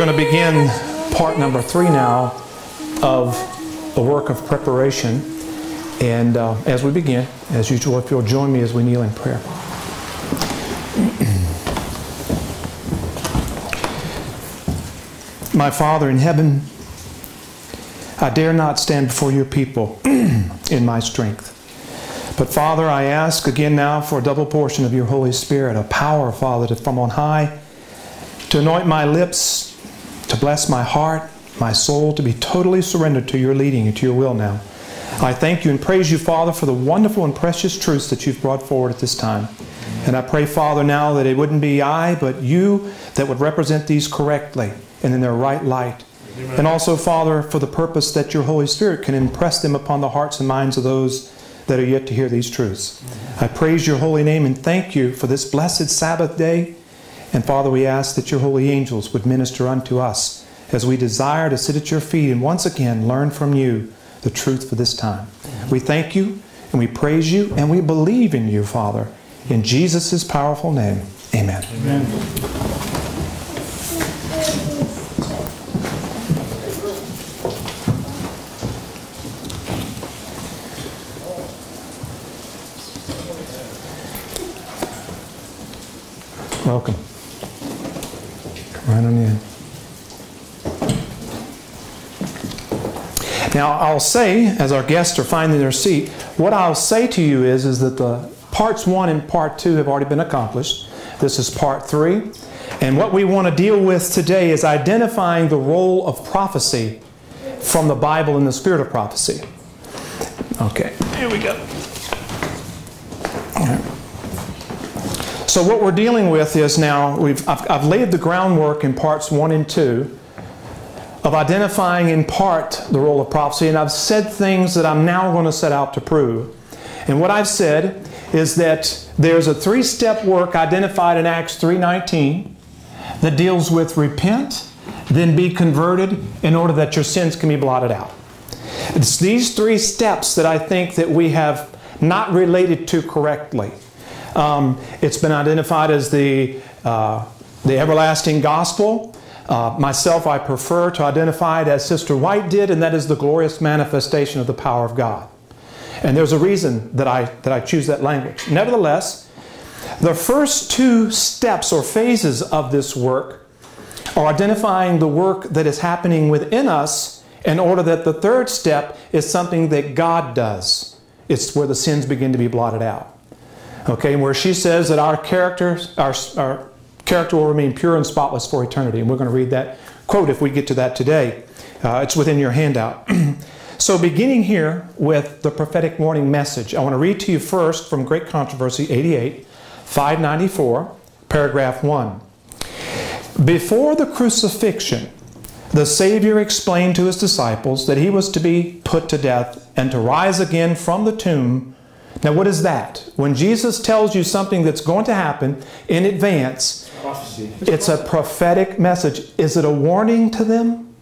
going to begin part number three now of the work of preparation. And uh, as we begin, as usual, if you'll join me as we kneel in prayer. My Father in heaven, I dare not stand before your people in my strength. But Father, I ask again now for a double portion of your Holy Spirit, a power, Father, to, from on high, to anoint my lips, bless my heart, my soul, to be totally surrendered to your leading and to your will now. I thank you and praise you, Father, for the wonderful and precious truths that you've brought forward at this time. And I pray, Father, now that it wouldn't be I, but you that would represent these correctly and in their right light. Amen. And also, Father, for the purpose that your Holy Spirit can impress them upon the hearts and minds of those that are yet to hear these truths. I praise your holy name and thank you for this blessed Sabbath day. And Father, we ask that your holy angels would minister unto us as we desire to sit at your feet and once again learn from you the truth for this time. We thank you and we praise you and we believe in you, Father. In Jesus' powerful name, amen. Amen. Welcome. Come right on in. Now, I'll say, as our guests are finding their seat, what I'll say to you is, is that the parts one and part two have already been accomplished. This is part three. And what we want to deal with today is identifying the role of prophecy from the Bible and the spirit of prophecy. Okay, here we go. Right. So what we're dealing with is now, we've, I've, I've laid the groundwork in parts one and two of identifying in part the role of prophecy, and I've said things that I'm now going to set out to prove. And what I've said is that there's a three-step work identified in Acts 3.19 that deals with repent, then be converted in order that your sins can be blotted out. It's these three steps that I think that we have not related to correctly. Um, it's been identified as the, uh, the everlasting gospel. Uh, myself, I prefer to identify it as Sister White did, and that is the glorious manifestation of the power of God. And there's a reason that I, that I choose that language. Nevertheless, the first two steps or phases of this work are identifying the work that is happening within us in order that the third step is something that God does. It's where the sins begin to be blotted out. Okay, where she says that our character, our, our character will remain pure and spotless for eternity. And we're going to read that quote if we get to that today. Uh, it's within your handout. so, beginning here with the prophetic warning message, I want to read to you first from Great Controversy 88, 594, paragraph 1. Before the crucifixion, the Savior explained to his disciples that he was to be put to death and to rise again from the tomb now, what is that? When Jesus tells you something that's going to happen in advance, Prophecy. it's a prophetic message. Is it a warning to them?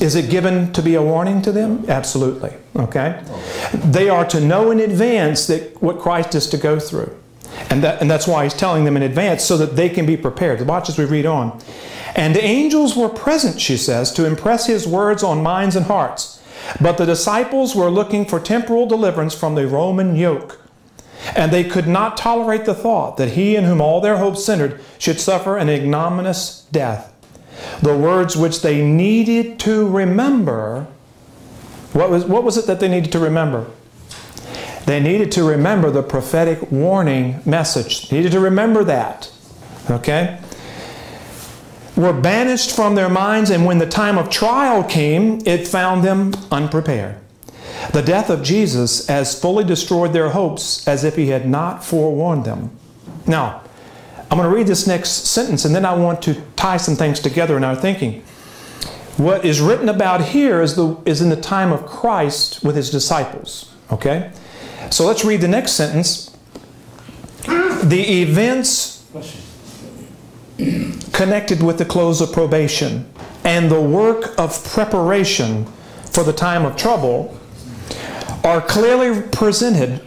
Is it given to be a warning to them? Absolutely. Okay? They are to know in advance that what Christ is to go through. And, that, and that's why he's telling them in advance so that they can be prepared. Watch as we read on. And the angels were present, she says, to impress his words on minds and hearts. But the disciples were looking for temporal deliverance from the Roman yoke. And they could not tolerate the thought that he in whom all their hopes centered should suffer an ignominious death. The words which they needed to remember, what was, what was it that they needed to remember? They needed to remember the prophetic warning message. They needed to remember that. Okay? Were banished from their minds, and when the time of trial came, it found them unprepared. The death of Jesus as fully destroyed their hopes as if he had not forewarned them. Now, I'm going to read this next sentence and then I want to tie some things together in our thinking. What is written about here is, the, is in the time of Christ with his disciples. Okay? So let's read the next sentence. The events connected with the close of probation and the work of preparation for the time of trouble are clearly presented,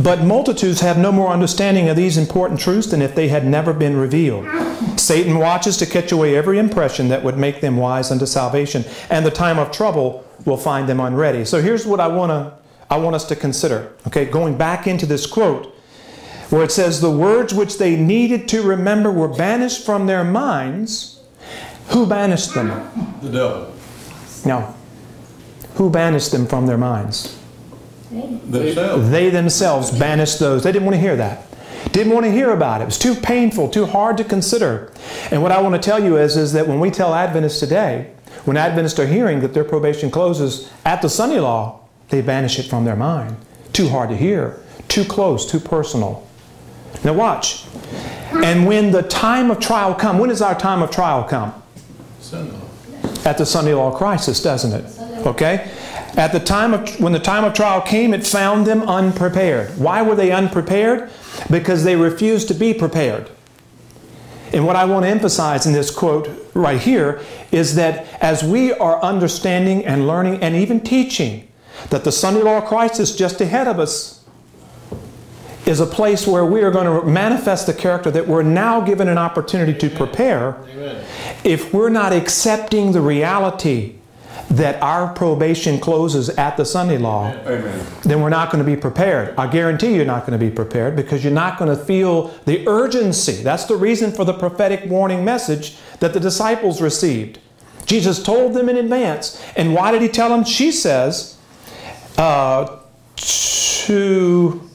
but multitudes have no more understanding of these important truths than if they had never been revealed. Satan watches to catch away every impression that would make them wise unto salvation, and the time of trouble will find them unready. So here's what I want to I want us to consider. Okay, going back into this quote where it says the words which they needed to remember were banished from their minds. Who banished them? The devil. Now, who banished them from their minds? Themselves. They themselves banished those. They didn't want to hear that. Didn't want to hear about it. It was too painful, too hard to consider. And what I want to tell you is, is that when we tell Adventists today, when Adventists are hearing that their probation closes at the Sunday law, they banish it from their mind. Too hard to hear, too close, too personal. Now watch. And when the time of trial come, when does our time of trial come? Sunday. At the Sunday law crisis, doesn't it? Okay? At the time of when the time of trial came, it found them unprepared. Why were they unprepared? Because they refused to be prepared. And what I want to emphasize in this quote right here is that as we are understanding and learning and even teaching that the Sunday law crisis just ahead of us is a place where we are going to manifest the character that we're now given an opportunity to prepare. Amen. If we're not accepting the reality that our probation closes at the Sunday law, Amen. then we're not going to be prepared. I guarantee you're not going to be prepared because you're not going to feel the urgency. That's the reason for the prophetic warning message that the disciples received. Jesus told them in advance. And why did he tell them? She says, uh, to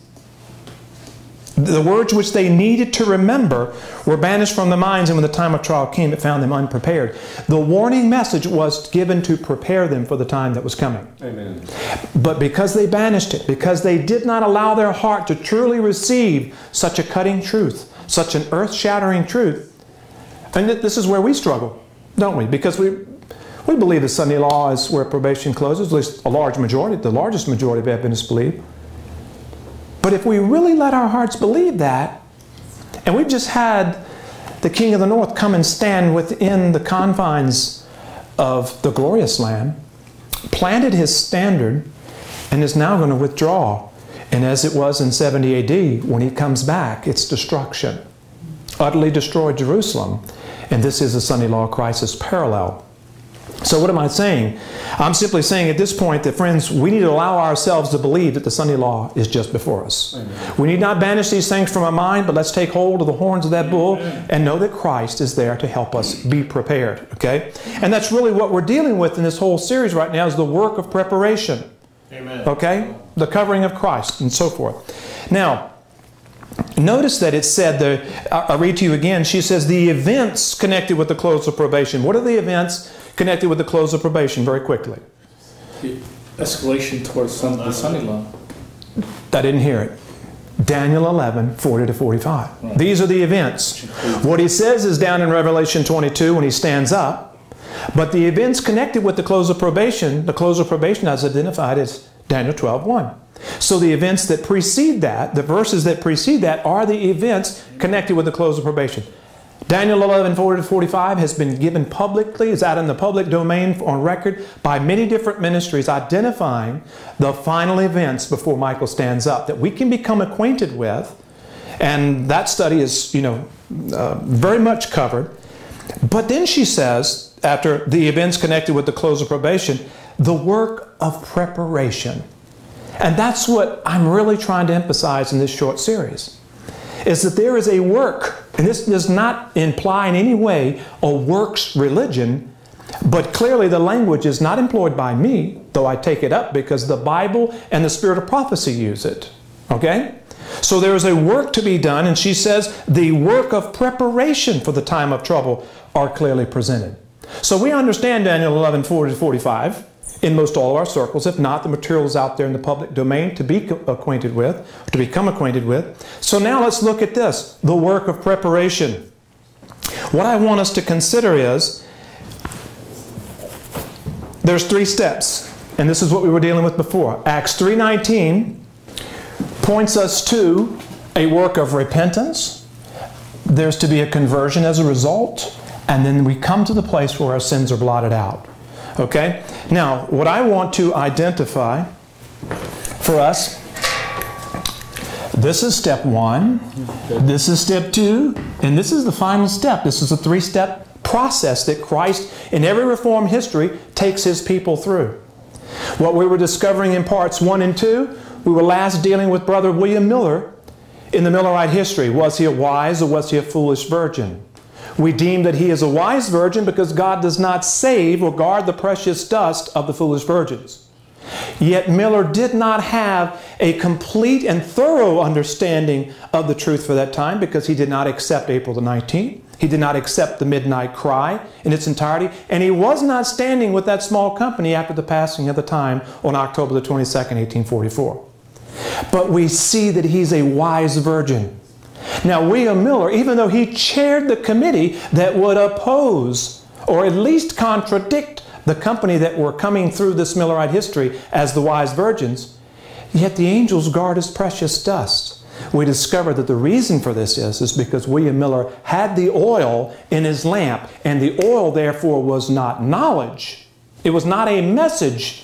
the words which they needed to remember were banished from the minds, and when the time of trial came, it found them unprepared. The warning message was given to prepare them for the time that was coming. Amen. But because they banished it, because they did not allow their heart to truly receive such a cutting truth, such an earth shattering truth, and th- this is where we struggle, don't we? Because we, we believe the Sunday law is where probation closes, at least a large majority, the largest majority of Adventists believe. But if we really let our hearts believe that, and we've just had the King of the North come and stand within the confines of the glorious land, planted his standard, and is now going to withdraw. And as it was in 70 AD, when he comes back, it's destruction. Utterly destroy Jerusalem. And this is a Sunday law crisis parallel. So, what am I saying? I'm simply saying at this point that, friends, we need to allow ourselves to believe that the Sunday law is just before us. We need not banish these things from our mind, but let's take hold of the horns of that bull and know that Christ is there to help us be prepared. Okay? And that's really what we're dealing with in this whole series right now is the work of preparation. Amen. Okay? The covering of Christ and so forth. Now, notice that it said, the, I- I'll read to you again. She says, the events connected with the close of probation. What are the events connected with the close of probation? Very quickly. The escalation towards sun, the Sunday law. I didn't hear it. Daniel 11, 40 to 45. These are the events. What he says is down in Revelation 22 when he stands up. But the events connected with the close of probation, the close of probation is identified as Daniel 12, 1. So the events that precede that, the verses that precede that, are the events connected with the close of probation. Daniel 11, 40 to 45 has been given publicly, is out in the public domain on record by many different ministries identifying the final events before Michael stands up that we can become acquainted with. And that study is, you know, uh, very much covered. But then she says, after the events connected with the close of probation, the work of preparation. And that's what I'm really trying to emphasize in this short series is that there is a work, and this does not imply in any way a works religion, but clearly the language is not employed by me, though I take it up because the Bible and the spirit of prophecy use it. Okay? So there is a work to be done, and she says the work of preparation for the time of trouble are clearly presented. So we understand Daniel 11 40 to 45 in most all of our circles. If not, the material is out there in the public domain to be acquainted with, to become acquainted with. So now let's look at this the work of preparation. What I want us to consider is there's three steps, and this is what we were dealing with before. Acts 3:19 points us to a work of repentance. There's to be a conversion as a result, and then we come to the place where our sins are blotted out. Okay? Now, what I want to identify for us, This is step one. This is step two. And this is the final step. This is a three step process that Christ, in every reform history, takes his people through. What we were discovering in parts one and two, we were last dealing with Brother William Miller in the Millerite history. Was he a wise or was he a foolish virgin? We deem that he is a wise virgin because God does not save or guard the precious dust of the foolish virgins. Yet Miller did not have a complete and thorough understanding of the truth for that time because he did not accept April the 19th. He did not accept the midnight cry in its entirety, and he was not standing with that small company after the passing of the time on October the 22nd, 1844. But we see that he's a wise virgin. Now, William Miller, even though he chaired the committee that would oppose or at least contradict the company that were coming through this Millerite history as the wise virgins, yet the angels guard his precious dust. We discover that the reason for this is, is because William Miller had the oil in his lamp, and the oil therefore was not knowledge. It was not a message,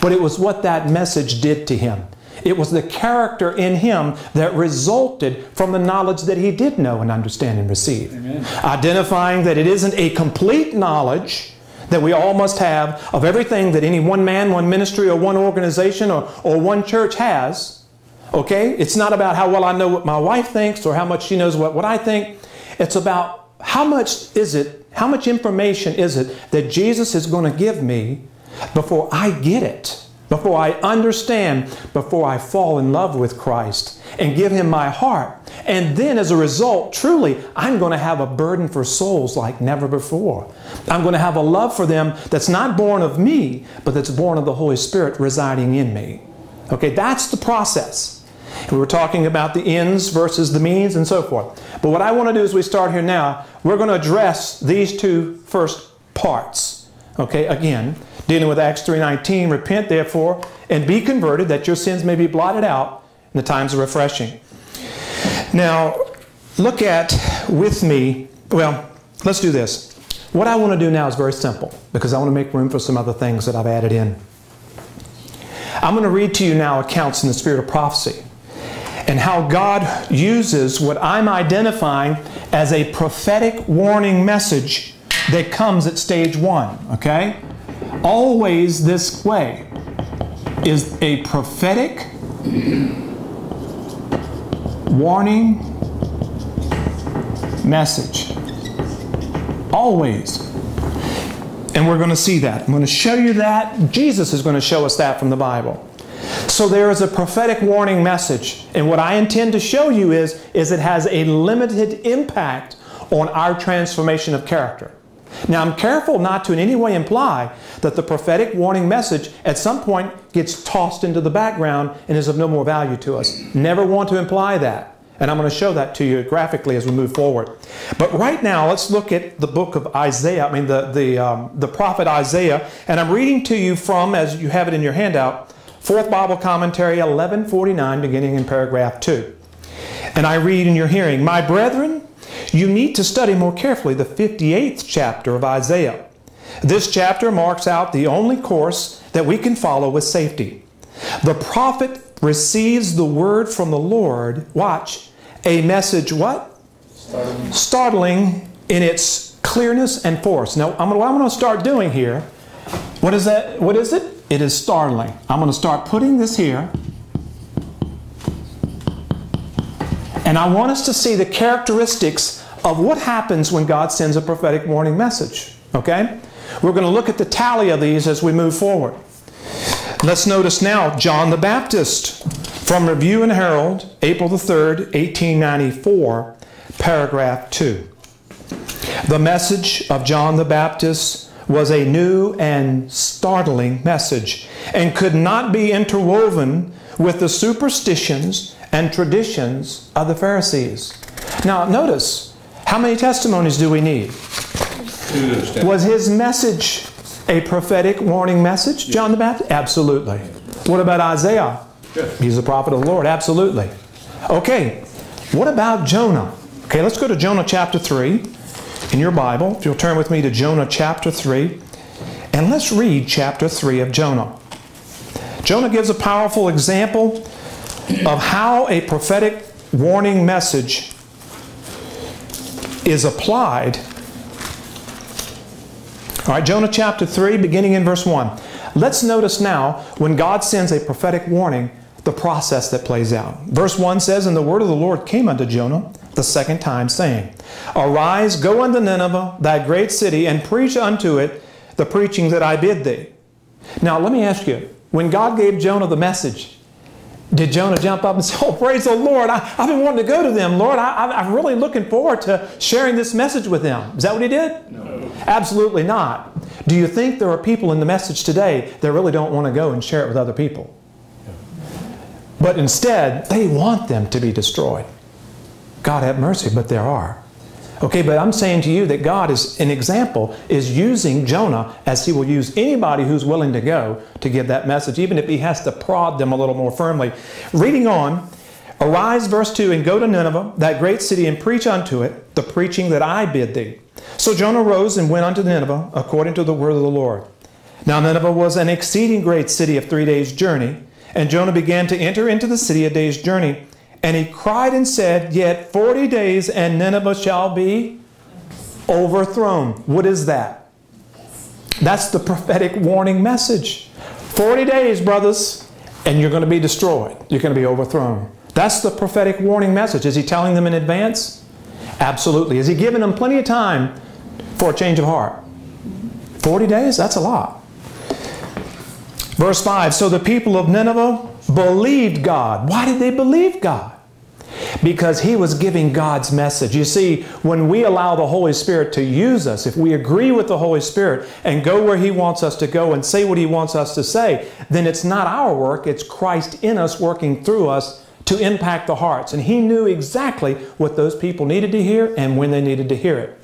but it was what that message did to him. It was the character in him that resulted from the knowledge that he did know and understand and receive. Amen. Identifying that it isn't a complete knowledge that we all must have of everything that any one man, one ministry, or one organization, or, or one church has. Okay? It's not about how well I know what my wife thinks or how much she knows what, what I think. It's about how much is it, how much information is it that Jesus is going to give me before I get it before I understand, before I fall in love with Christ and give Him my heart. And then, as a result, truly, I'm going to have a burden for souls like never before. I'm going to have a love for them that's not born of me, but that's born of the Holy Spirit residing in me. Okay, that's the process. We were talking about the ends versus the means and so forth. But what I want to do as we start here now, we're going to address these two first parts. Okay, again, dealing with Acts 3.19, repent therefore and be converted that your sins may be blotted out in the times of refreshing. Now, look at with me, well, let's do this. What I want to do now is very simple because I want to make room for some other things that I've added in. I'm going to read to you now accounts in the spirit of prophecy and how God uses what I'm identifying as a prophetic warning message that comes at stage one, okay? Always this way is a prophetic warning message. Always. And we're going to see that. I'm going to show you that. Jesus is going to show us that from the Bible. So there is a prophetic warning message. And what I intend to show you is, is it has a limited impact on our transformation of character. Now, I'm careful not to in any way imply that the prophetic warning message at some point gets tossed into the background and is of no more value to us. Never want to imply that. And I'm going to show that to you graphically as we move forward. But right now, let's look at the book of Isaiah, I mean, the, the, um, the prophet Isaiah. And I'm reading to you from, as you have it in your handout, Fourth Bible Commentary 1149, beginning in paragraph 2. And I read in your hearing, My brethren, you need to study more carefully the 58th chapter of Isaiah. This chapter marks out the only course that we can follow with safety. The prophet receives the word from the Lord. Watch, a message what? Starting. Startling in its clearness and force. Now, I'm, what I'm going to start doing here, what is that? What is it? It is startling. I'm going to start putting this here. And I want us to see the characteristics of what happens when God sends a prophetic warning message. Okay? We're going to look at the tally of these as we move forward. Let's notice now John the Baptist from Review and Herald, April the 3rd, 1894, paragraph 2. The message of John the Baptist was a new and startling message and could not be interwoven with the superstitions and traditions of the Pharisees. Now, notice, how many testimonies do we need? Was his message a prophetic warning message, John the Baptist? Absolutely. What about Isaiah? He's the prophet of the Lord. Absolutely. Okay, what about Jonah? Okay, let's go to Jonah chapter 3 in your Bible. If you'll turn with me to Jonah chapter 3, and let's read chapter 3 of Jonah. Jonah gives a powerful example of how a prophetic warning message is applied. All right, Jonah chapter 3, beginning in verse 1. Let's notice now when God sends a prophetic warning, the process that plays out. Verse 1 says, And the word of the Lord came unto Jonah the second time, saying, Arise, go unto Nineveh, that great city, and preach unto it the preaching that I bid thee. Now, let me ask you, when God gave Jonah the message, did Jonah jump up and say, Oh, praise the Lord, I, have been wanting to go to them, Lord. I, am really looking forward to sharing this message with them. Is that what he did? No. Absolutely not. Do you think there are people in the message today that really don't want to go and share it with other people? But instead, they want them to be destroyed. God have mercy, but there are. Okay, but I'm saying to you that God is an example, is using Jonah as he will use anybody who's willing to go to give that message, even if he has to prod them a little more firmly. Reading on, Arise, verse 2, and go to Nineveh, that great city, and preach unto it the preaching that I bid thee. So Jonah rose and went unto Nineveh, according to the word of the Lord. Now Nineveh was an exceeding great city of three days' journey, and Jonah began to enter into the city a day's journey. And he cried and said, Yet forty days, and Nineveh shall be overthrown. What is that? That's the prophetic warning message. 40 days, brothers, and you're going to be destroyed. You're going to be overthrown. That's the prophetic warning message. Is he telling them in advance? Absolutely. Is he giving them plenty of time for a change of heart? 40 days? That's a lot. Verse 5 So the people of Nineveh believed God. Why did they believe God? Because he was giving God's message. You see, when we allow the Holy Spirit to use us, if we agree with the Holy Spirit and go where he wants us to go and say what he wants us to say, then it's not our work, it's Christ in us working through us to impact the hearts. And he knew exactly what those people needed to hear and when they needed to hear it.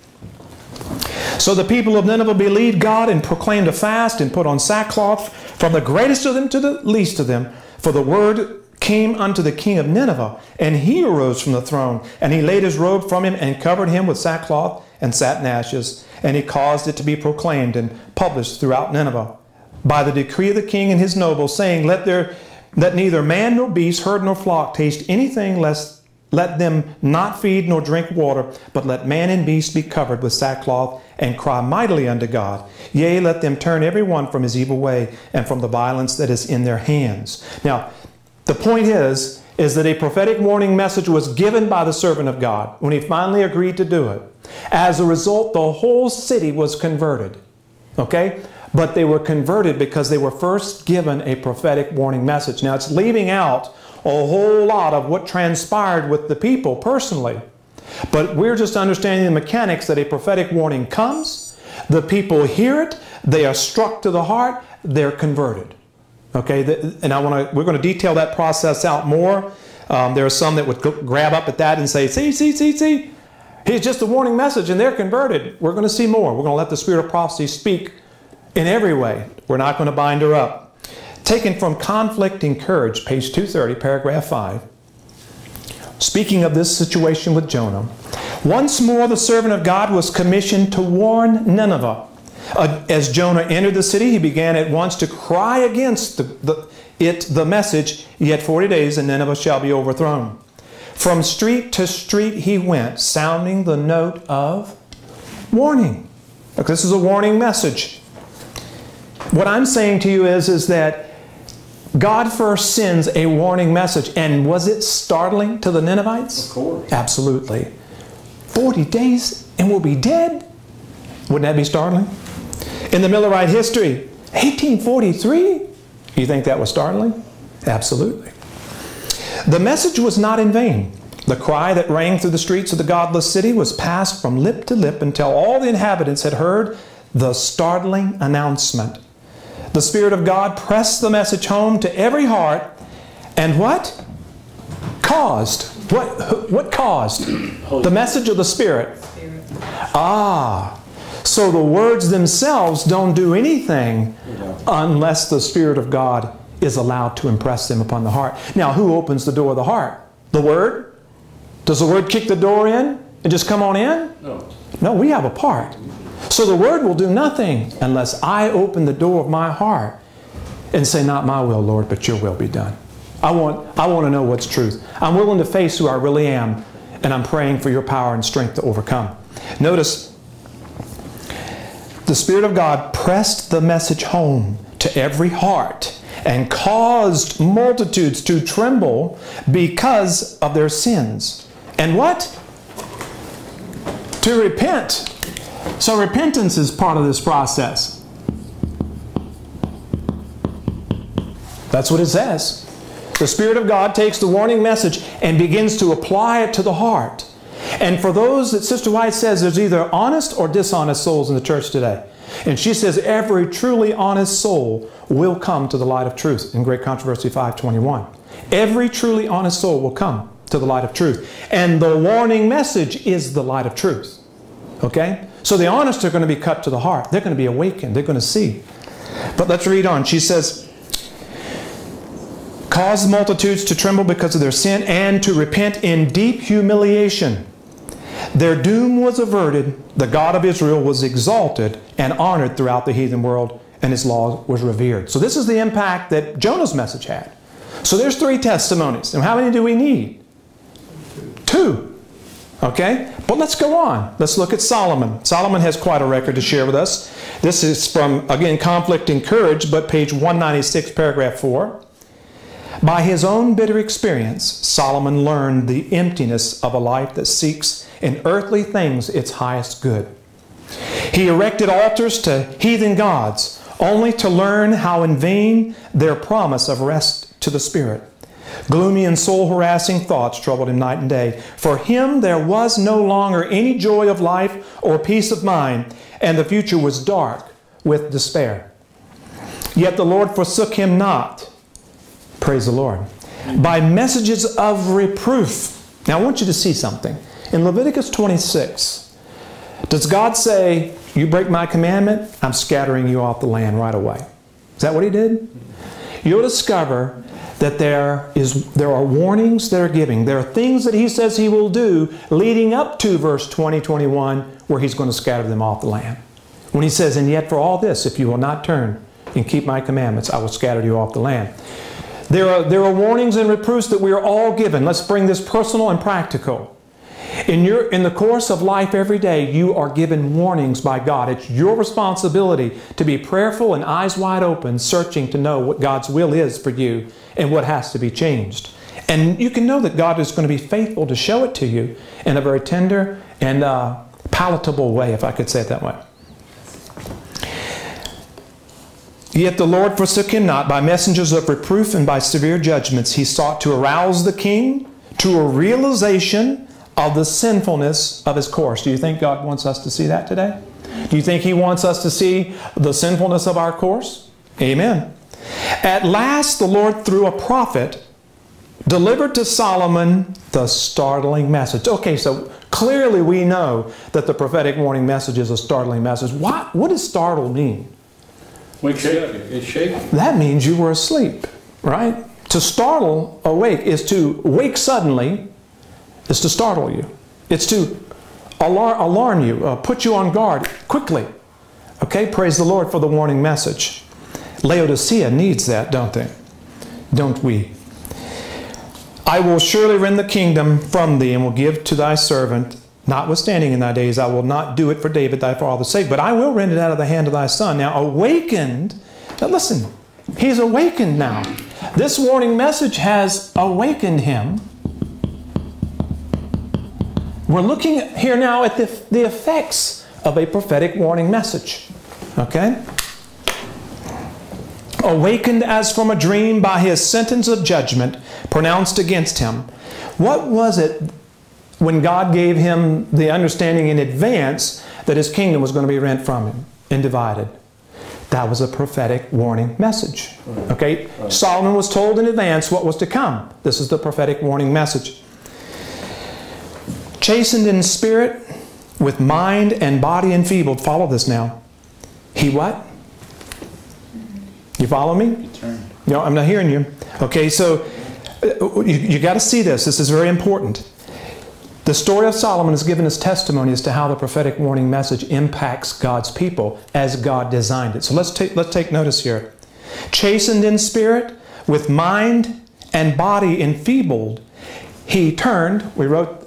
So the people of Nineveh believed God and proclaimed a fast and put on sackcloth from the greatest of them to the least of them. For the word came unto the king of Nineveh, and he arose from the throne, and he laid his robe from him and covered him with sackcloth and sat in ashes. And he caused it to be proclaimed and published throughout Nineveh by the decree of the king and his nobles, saying, Let there that neither man nor beast, herd nor flock taste anything, lest let them not feed nor drink water, but let man and beast be covered with sackcloth and cry mightily unto God. Yea, let them turn every one from his evil way and from the violence that is in their hands. Now, the point is, is that a prophetic warning message was given by the servant of God when he finally agreed to do it. As a result, the whole city was converted. Okay? But they were converted because they were first given a prophetic warning message. Now, it's leaving out a whole lot of what transpired with the people personally. But we're just understanding the mechanics that a prophetic warning comes, the people hear it, they are struck to the heart, they're converted. Okay, and I want to. We're going to detail that process out more. Um, there are some that would grab up at that and say, "See, see, see, see." He's just a warning message, and they're converted. We're going to see more. We're going to let the spirit of prophecy speak in every way. We're not going to bind her up. Taken from Conflict and Courage, page 230, paragraph 5. Speaking of this situation with Jonah, once more the servant of God was commissioned to warn Nineveh uh, as Jonah entered the city, he began at once to cry against the, the, it, the message, Yet 40 days and Nineveh shall be overthrown. From street to street he went, sounding the note of warning. Look, this is a warning message. What I'm saying to you is, is that God first sends a warning message. And was it startling to the Ninevites? Of course. Absolutely. 40 days and we'll be dead? Wouldn't that be startling? in the Millerite history. 1843? You think that was startling? Absolutely. The message was not in vain. The cry that rang through the streets of the godless city was passed from lip to lip until all the inhabitants had heard the startling announcement. The Spirit of God pressed the message home to every heart, and what? Caused. What, what caused? The message of the Spirit. Ah, so the words themselves don't do anything unless the Spirit of God is allowed to impress them upon the heart. Now, who opens the door of the heart? The Word? Does the Word kick the door in and just come on in? No. No, we have a part. So the Word will do nothing unless I open the door of my heart and say, Not my will, Lord, but your will be done. I want, I want to know what's truth. I'm willing to face who I really am, and I'm praying for your power and strength to overcome. Notice, the Spirit of God pressed the message home to every heart and caused multitudes to tremble because of their sins. And what? To repent. So repentance is part of this process. That's what it says. The Spirit of God takes the warning message and begins to apply it to the heart. And for those that Sister White says there's either honest or dishonest souls in the church today. And she says every truly honest soul will come to the light of truth in Great Controversy 521. Every truly honest soul will come to the light of truth. And the warning message is the light of truth. Okay? So the honest are going to be cut to the heart. They're going to be awakened. They're going to see. But let's read on. She says, Cause multitudes to tremble because of their sin and to repent in deep humiliation. Their doom was averted, the God of Israel was exalted and honored throughout the heathen world, and his law was revered. So, this is the impact that Jonah's message had. So, there's three testimonies. And how many do we need? Two. Okay? But let's go on. Let's look at Solomon. Solomon has quite a record to share with us. This is from, again, Conflict and Courage, but page 196, paragraph 4. By his own bitter experience, Solomon learned the emptiness of a life that seeks in earthly things its highest good. He erected altars to heathen gods, only to learn how in vain their promise of rest to the spirit. Gloomy and soul harassing thoughts troubled him night and day. For him there was no longer any joy of life or peace of mind, and the future was dark with despair. Yet the Lord forsook him not. Praise the Lord. By messages of reproof. Now I want you to see something. In Leviticus 26, does God say, You break my commandment, I'm scattering you off the land right away? Is that what he did? You'll discover that there is there are warnings that are giving. There are things that he says he will do leading up to verse 20, 21, where he's going to scatter them off the land. When he says, And yet for all this, if you will not turn and keep my commandments, I will scatter you off the land. There are, there are warnings and reproofs that we are all given. Let's bring this personal and practical. In, your, in the course of life every day, you are given warnings by God. It's your responsibility to be prayerful and eyes wide open, searching to know what God's will is for you and what has to be changed. And you can know that God is going to be faithful to show it to you in a very tender and uh, palatable way, if I could say it that way. Yet the Lord forsook him not. By messengers of reproof and by severe judgments, he sought to arouse the king to a realization of the sinfulness of his course. Do you think God wants us to see that today? Do you think he wants us to see the sinfulness of our course? Amen. At last, the Lord, through a prophet, delivered to Solomon the startling message. Okay, so clearly we know that the prophetic warning message is a startling message. What, what does startle mean? Wake Shake, up. it's shaking. That means you were asleep, right? To startle awake is to wake suddenly, is to startle you. It's to alarm, alarm you, uh, put you on guard quickly. Okay, praise the Lord for the warning message. Laodicea needs that, don't they? Don't we? I will surely rend the kingdom from thee and will give to thy servant. Notwithstanding in thy days, I will not do it for David thy father's sake, but I will rend it out of the hand of thy son. Now, awakened, now listen, he's awakened now. This warning message has awakened him. We're looking here now at the, the effects of a prophetic warning message. Okay? Awakened as from a dream by his sentence of judgment pronounced against him. What was it when God gave him the understanding in advance that his kingdom was going to be rent from him and divided? That was a prophetic warning message. Okay? Solomon was told in advance what was to come. This is the prophetic warning message. Chastened in spirit, with mind and body enfeebled. Follow this now. He what? You follow me? No, I'm not hearing you. Okay, so uh, you, you got to see this. This is very important. The story of Solomon is given as testimony as to how the prophetic warning message impacts God's people as God designed it. So let's take, let's take notice here. Chastened in spirit, with mind and body enfeebled, he turned, we wrote,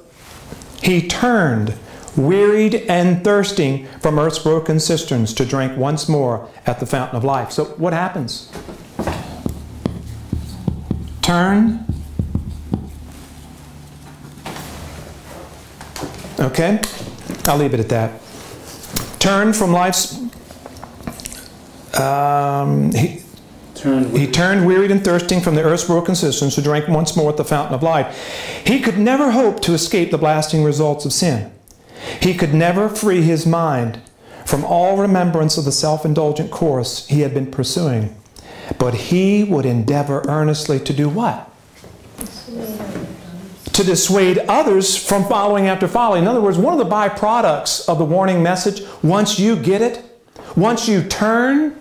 he turned, wearied and thirsting from earth's broken cisterns to drink once more at the fountain of life. So what happens? Turn. Okay? I'll leave it at that. Turn from life's. Um, he, Turn. he turned wearied and thirsting from the earth's broken cisterns to drink once more at the fountain of life. He could never hope to escape the blasting results of sin. He could never free his mind from all remembrance of the self indulgent course he had been pursuing. But he would endeavor earnestly to do what? To dissuade others from following after folly. In other words, one of the byproducts of the warning message, once you get it, once you turn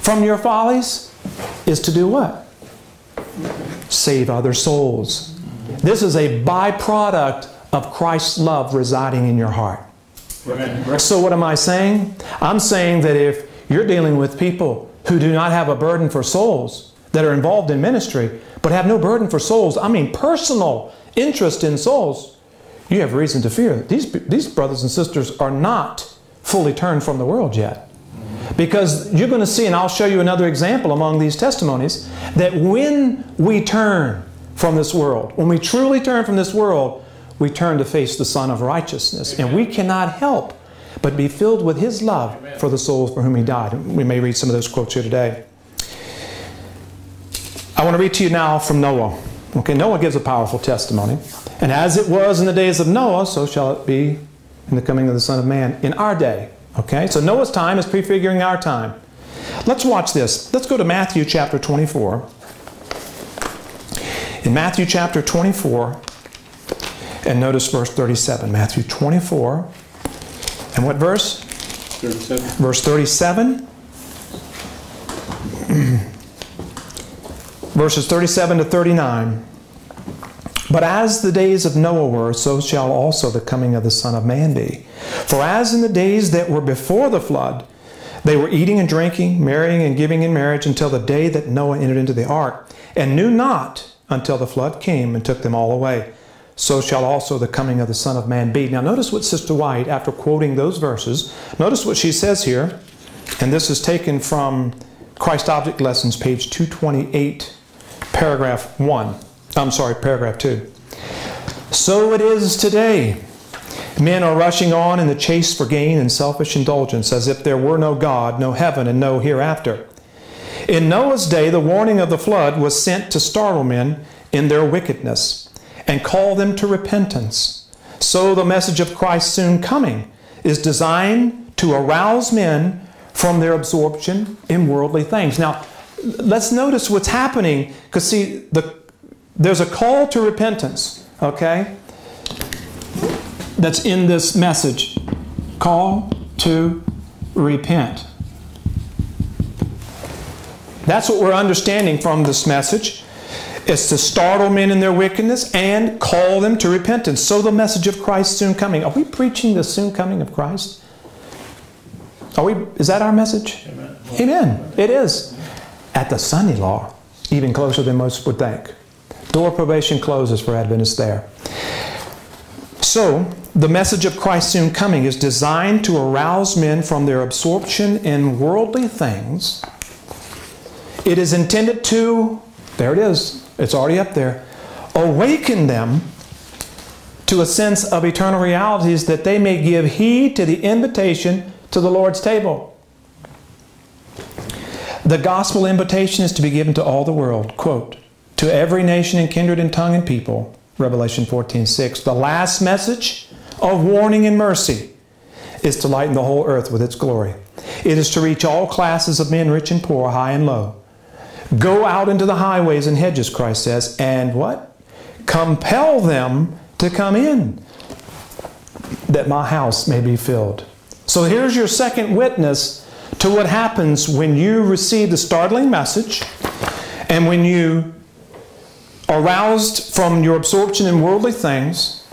from your follies, is to do what? Save other souls. This is a byproduct of Christ's love residing in your heart. Amen. So, what am I saying? I'm saying that if you're dealing with people who do not have a burden for souls, that are involved in ministry, but have no burden for souls, I mean personal interest in souls, you have reason to fear. These, these brothers and sisters are not fully turned from the world yet. Because you're going to see, and I'll show you another example among these testimonies, that when we turn from this world, when we truly turn from this world, we turn to face the Sun of Righteousness. And we cannot help but be filled with His love for the souls for whom He died. We may read some of those quotes here today. I want to read to you now from Noah. Okay, Noah gives a powerful testimony. And as it was in the days of Noah, so shall it be in the coming of the Son of Man in our day. Okay, so Noah's time is prefiguring our time. Let's watch this. Let's go to Matthew chapter 24. In Matthew chapter 24, and notice verse 37. Matthew 24. And what verse? 37. Verse 37. Verses 37 to 39. But as the days of Noah were, so shall also the coming of the Son of Man be. For as in the days that were before the flood, they were eating and drinking, marrying and giving in marriage until the day that Noah entered into the ark, and knew not until the flood came and took them all away. So shall also the coming of the Son of Man be. Now, notice what Sister White, after quoting those verses, notice what she says here, and this is taken from Christ Object Lessons, page 228, paragraph 1. I'm sorry, paragraph 2. So it is today. Men are rushing on in the chase for gain and selfish indulgence as if there were no God, no heaven, and no hereafter. In Noah's day, the warning of the flood was sent to startle men in their wickedness and call them to repentance. So the message of Christ's soon coming is designed to arouse men from their absorption in worldly things. Now, let's notice what's happening because, see, the, there's a call to repentance, okay? That's in this message. Call to repent. That's what we're understanding from this message. It's to startle men in their wickedness and call them to repentance. So the message of Christ soon coming. Are we preaching the soon coming of Christ? Are we is that our message? Amen. Amen. It is. At the Sunday law, even closer than most would think. Door probation closes for Adventists there. So, the message of Christ's soon coming is designed to arouse men from their absorption in worldly things. It is intended to, there it is, it's already up there, awaken them to a sense of eternal realities that they may give heed to the invitation to the Lord's table. The gospel invitation is to be given to all the world. Quote, to every nation and kindred and tongue and people. Revelation 14 6. The last message of warning and mercy is to lighten the whole earth with its glory. It is to reach all classes of men, rich and poor, high and low. Go out into the highways and hedges, Christ says, and what? Compel them to come in, that my house may be filled. So here's your second witness to what happens when you receive the startling message and when you are roused from your absorption in worldly things,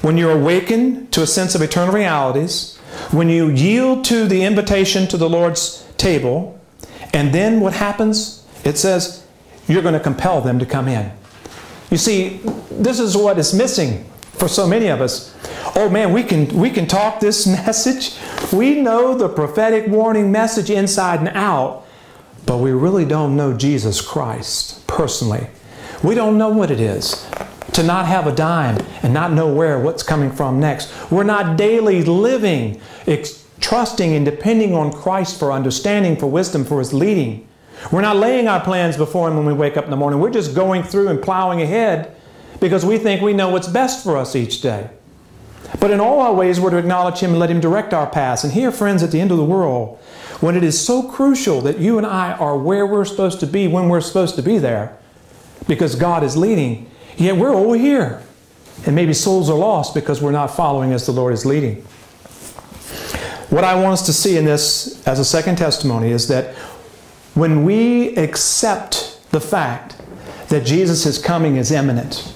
when you're awakened to a sense of eternal realities, when you yield to the invitation to the Lord's table, and then what happens? It says, you're going to compel them to come in. You see, this is what is missing for so many of us. Oh man, we can we can talk this message. We know the prophetic warning message inside and out, but we really don't know Jesus Christ personally. We don't know what it is to not have a dime and not know where what's coming from next. We're not daily living, trusting and depending on Christ for understanding, for wisdom, for His leading. We're not laying our plans before Him when we wake up in the morning. We're just going through and plowing ahead because we think we know what's best for us each day. But in all our ways, we're to acknowledge Him and let Him direct our paths. And here, friends, at the end of the world, when it is so crucial that you and I are where we're supposed to be when we're supposed to be there, because God is leading, yet we're over here. And maybe souls are lost because we're not following as the Lord is leading. What I want us to see in this as a second testimony is that when we accept the fact that Jesus' is coming is imminent,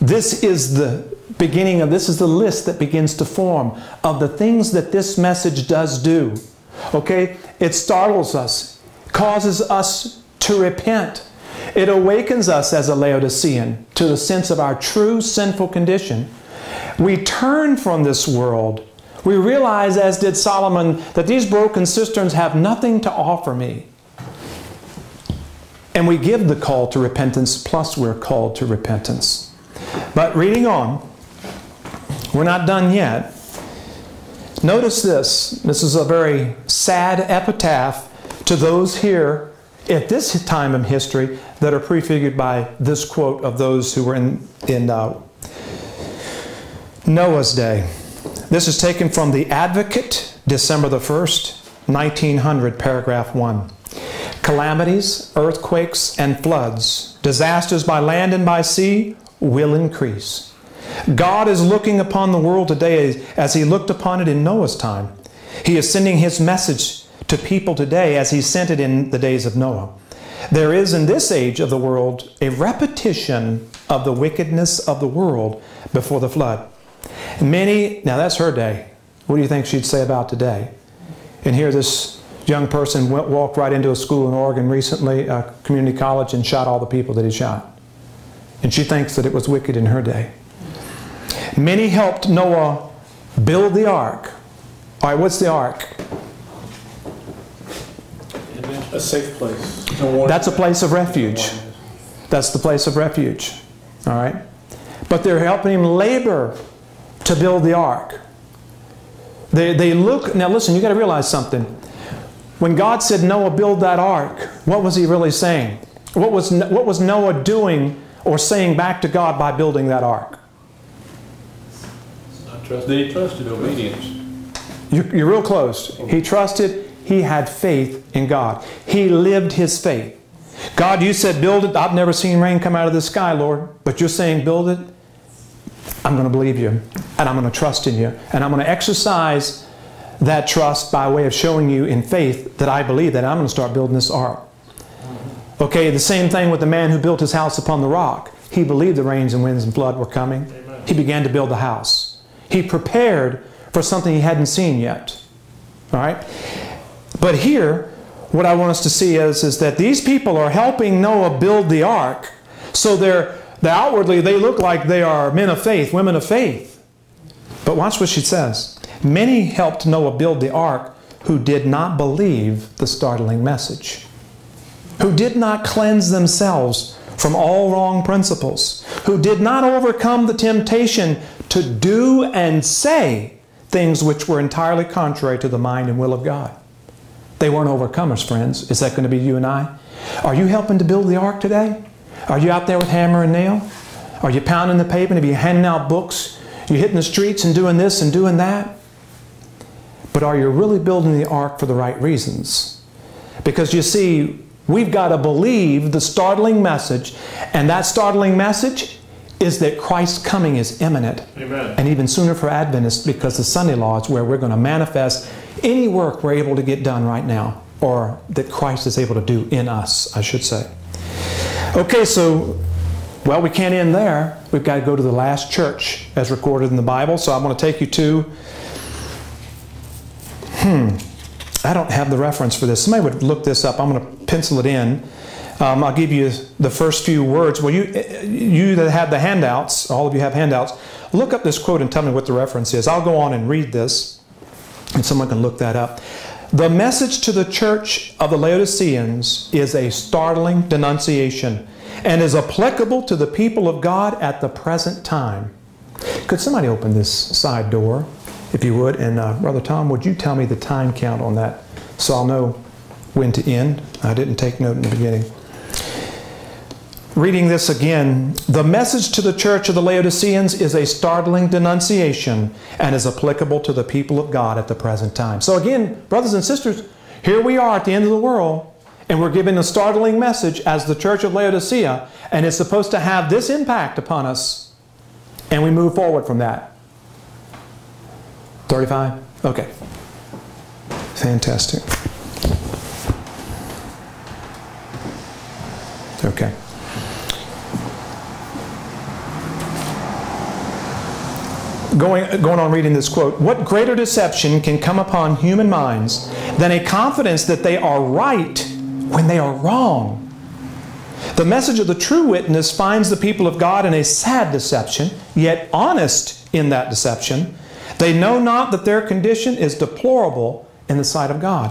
this is the beginning of this is the list that begins to form of the things that this message does do. Okay? It startles us, causes us to repent. It awakens us as a Laodicean to the sense of our true sinful condition. We turn from this world. We realize, as did Solomon, that these broken cisterns have nothing to offer me. And we give the call to repentance, plus we're called to repentance. But reading on, we're not done yet. Notice this. This is a very sad epitaph to those here at this time in history that are prefigured by this quote of those who were in, in uh, Noah's day. This is taken from the Advocate, December the 1st, 1900, paragraph 1. Calamities, earthquakes, and floods, disasters by land and by sea will increase. God is looking upon the world today as He looked upon it in Noah's time. He is sending His message to people today as He sent it in the days of Noah. There is in this age of the world a repetition of the wickedness of the world before the flood. Many, now that's her day. What do you think she'd say about today? And here this young person went, walked right into a school in Oregon recently, a community college, and shot all the people that he shot. And she thinks that it was wicked in her day. Many helped Noah build the ark. All right, what's the ark? A safe place. That's a place of refuge. That's the place of refuge. All right? But they're helping him labor to build the ark. They, they look, now listen, you got to realize something. When God said, Noah, build that ark, what was he really saying? What was, what was Noah doing or saying back to God by building that ark? Trust, he trusted obedience. You, you're real close. He trusted, he had faith in God. He lived his faith. God, you said build it. I've never seen rain come out of the sky, Lord, but you're saying build it. I'm going to believe you, and I'm going to trust in you, and I'm going to exercise that trust by way of showing you in faith that I believe that I'm going to start building this ark. Okay, the same thing with the man who built his house upon the rock. He believed the rains and winds and flood were coming. He began to build the house. He prepared for something he hadn't seen yet. All right? But here, what I want us to see is, is that these people are helping Noah build the ark. So they're, they outwardly they look like they are men of faith, women of faith. But watch what she says. Many helped Noah build the ark who did not believe the startling message, who did not cleanse themselves from all wrong principles, who did not overcome the temptation to do and say things which were entirely contrary to the mind and will of God. They weren't overcomers, friends. Is that going to be you and I? Are you helping to build the ark today? Are you out there with hammer and nail? Are you pounding the pavement? Are you handing out books? Are you hitting the streets and doing this and doing that? But are you really building the ark for the right reasons? Because you see, we've got to believe the startling message, and that startling message is that Christ's coming is imminent. Amen. And even sooner for Adventists because the Sunday law is where we're going to manifest any work we're able to get done right now, or that Christ is able to do in us, I should say. Okay, so, well, we can't end there. We've got to go to the last church as recorded in the Bible. So I'm going to take you to, hmm, I don't have the reference for this. Somebody would look this up. I'm going to pencil it in. Um, I'll give you the first few words. Well, you, you that have the handouts, all of you have handouts, look up this quote and tell me what the reference is. I'll go on and read this, and someone can look that up. The message to the church of the Laodiceans is a startling denunciation and is applicable to the people of God at the present time. Could somebody open this side door, if you would? And uh, Brother Tom, would you tell me the time count on that so I'll know when to end? I didn't take note in the beginning. Reading this again, the message to the church of the Laodiceans is a startling denunciation and is applicable to the people of God at the present time. So, again, brothers and sisters, here we are at the end of the world, and we're given a startling message as the church of Laodicea, and it's supposed to have this impact upon us, and we move forward from that. 35? Okay. Fantastic. Okay. Going, going on reading this quote, what greater deception can come upon human minds than a confidence that they are right when they are wrong? The message of the true witness finds the people of God in a sad deception, yet honest in that deception. They know not that their condition is deplorable in the sight of God.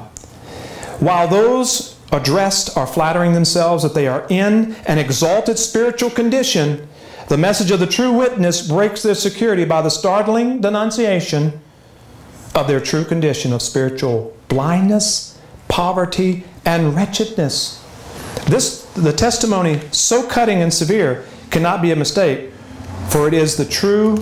While those addressed are flattering themselves that they are in an exalted spiritual condition, the message of the true witness breaks their security by the startling denunciation of their true condition of spiritual blindness, poverty, and wretchedness. This, the testimony, so cutting and severe, cannot be a mistake, for it is the true.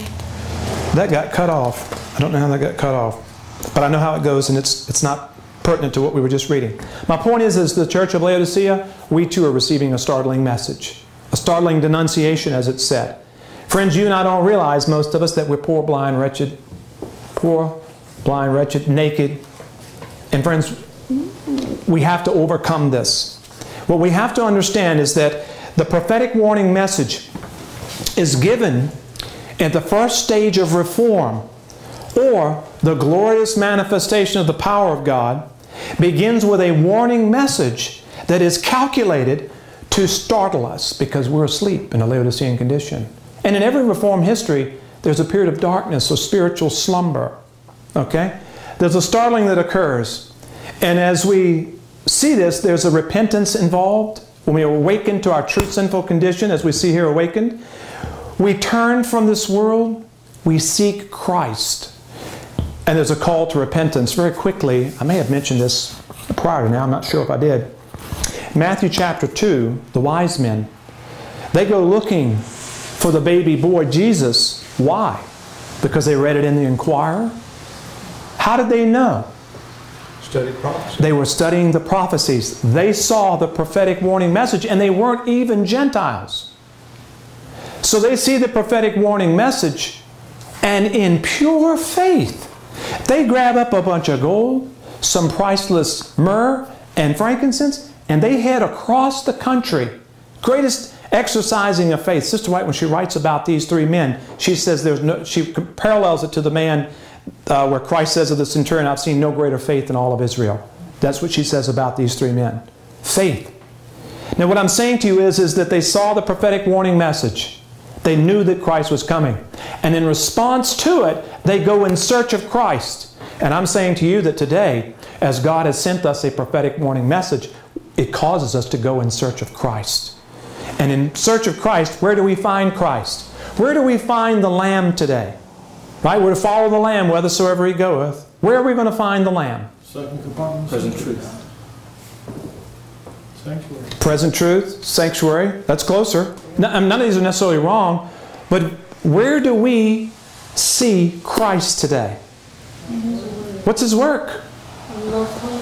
That got cut off. I don't know how that got cut off, but I know how it goes, and it's, it's not pertinent to what we were just reading. My point is, as the church of Laodicea, we too are receiving a startling message a startling denunciation, as it's said. Friends, you and I don't realize, most of us, that we're poor, blind, wretched, poor, blind, wretched, naked. And friends, we have to overcome this. What we have to understand is that the prophetic warning message is given at the first stage of reform or the glorious manifestation of the power of God begins with a warning message that is calculated to startle us because we're asleep in a Laodicean condition. And in every reform history, there's a period of darkness or spiritual slumber. Okay? There's a startling that occurs. And as we see this, there's a repentance involved. When we awaken to our true sinful condition, as we see here awakened, we turn from this world, we seek Christ. And there's a call to repentance. Very quickly, I may have mentioned this prior to now, I'm not sure if I did. Matthew chapter 2, the wise men, they go looking for the baby boy Jesus. Why? Because they read it in the Inquirer? How did they know? They were studying the prophecies. They saw the prophetic warning message, and they weren't even Gentiles. So they see the prophetic warning message, and in pure faith, they grab up a bunch of gold, some priceless myrrh and frankincense, and they head across the country. Greatest exercising of faith. Sister White, when she writes about these three men, she says there's no, she parallels it to the man uh, where Christ says of the centurion, I've seen no greater faith in all of Israel. That's what she says about these three men. Faith. Now, what I'm saying to you is, is that they saw the prophetic warning message. They knew that Christ was coming. And in response to it, they go in search of Christ. And I'm saying to you that today, as God has sent us a prophetic warning message, it causes us to go in search of Christ. And in search of Christ, where do we find Christ? Where do we find the Lamb today? Right? We're to follow the Lamb whithersoever he goeth. Where are we going to find the Lamb? Second compartment. Present truth. Sanctuary. Present truth, sanctuary, that's closer. Um, none of these are necessarily wrong, but where do we see Christ today? What's his work? Most holy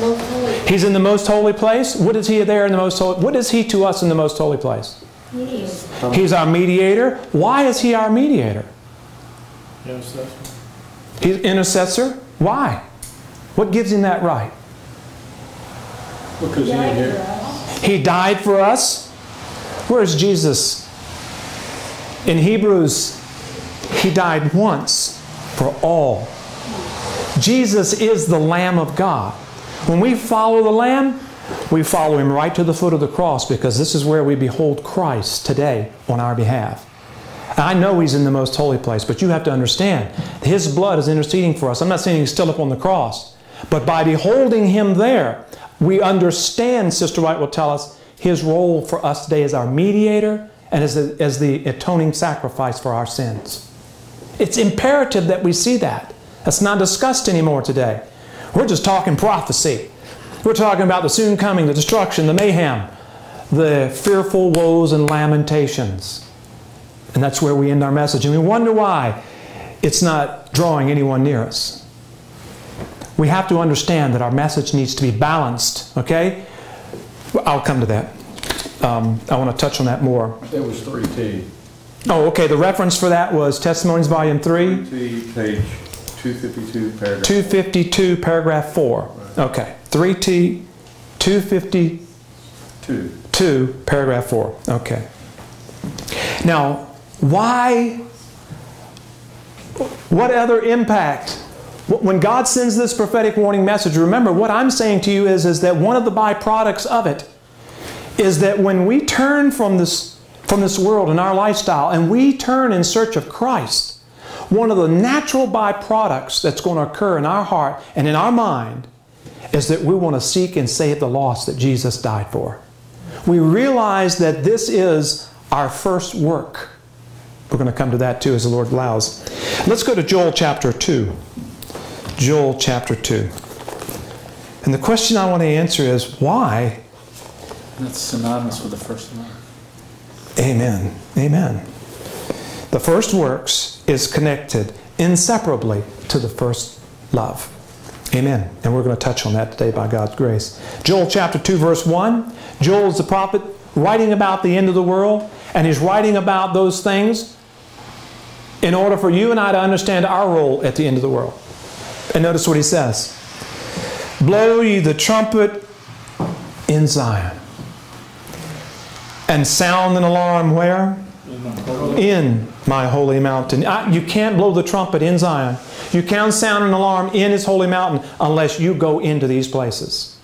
Most holy. He's in the most holy place. What is he there in the most holy? What is he to us in the most holy place? He. He's our mediator. Why is he our mediator? Intercessor. He's intercessor. Why? What gives him that right? Because he Died here. He died for us. Where's Jesus? In Hebrews, he died once for all. Jesus is the Lamb of God. When we follow the Lamb, We follow him right to the foot of the cross because this is where we behold Christ today on our behalf. I know he's in the most holy place, but you have to understand his blood is interceding for us. I'm not saying he's still up on the cross, but by beholding him there, we understand, Sister White will tell us, his role for us today as our mediator and as the, as the atoning sacrifice for our sins. It's imperative that we see that. That's not discussed anymore today. We're just talking prophecy. We're talking about the soon coming, the destruction, the mayhem, the fearful woes and lamentations. And that's where we end our message. And we wonder why it's not drawing anyone near us. We have to understand that our message needs to be balanced, okay? I'll come to that. Um, I want to touch on that more. That was three T. Oh, okay. The reference for that was Testimonies, Volume 3, Three T, page two fifty-two, paragraph. 252, paragraph 4. Okay. 3T, 252, Two. paragraph 4. Okay. Now, why? What other impact? When God sends this prophetic warning message, remember what I'm saying to you is, is that one of the byproducts of it is that when we turn from this, from this world and our lifestyle and we turn in search of Christ, one of the natural byproducts that's going to occur in our heart and in our mind is that we want to seek and save the lost that Jesus died for. We realize that this is our first work. We're going to come to that too as the Lord allows. Let's go to Joel chapter 2. Joel chapter 2. And the question I want to answer is why That's synonymous with the first one. Amen. Amen. The first works is connected inseparably to the first love. Amen. And we're going to touch on that today by God's grace. Joel chapter 2, verse 1. Joel is the prophet writing about the end of the world, and he's writing about those things in order for you and I to understand our role at the end of the world. And notice what he says Blow ye the trumpet in Zion, and sound an alarm where? In my holy mountain. I- You can't blow the trumpet in Zion. You can't sound an alarm in his holy mountain unless you go into these places.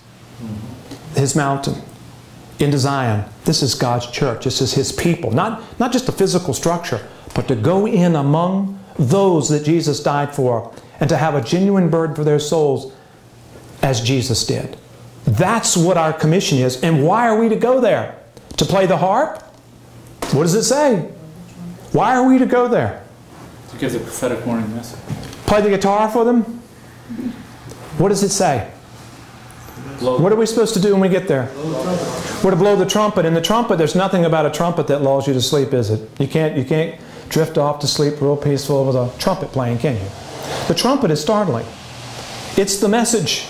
His mountain, into Zion. This is God's church. This is his people. Not, not just a physical structure, but to go in among those that Jesus died for and to have a genuine burden for their souls as Jesus did. That's what our commission is. And why are we to go there? To play the harp? What does it say? Why are we to go there? To give the prophetic warning message. Play the guitar for them? What does it say? Blow What are we supposed to do when we get there? We're to blow the trumpet. And the trumpet, there's nothing about a trumpet that lulls you to sleep, is it? You can't, you can't drift off to sleep real peaceful with a trumpet playing, can you? The trumpet is startling. It's the message.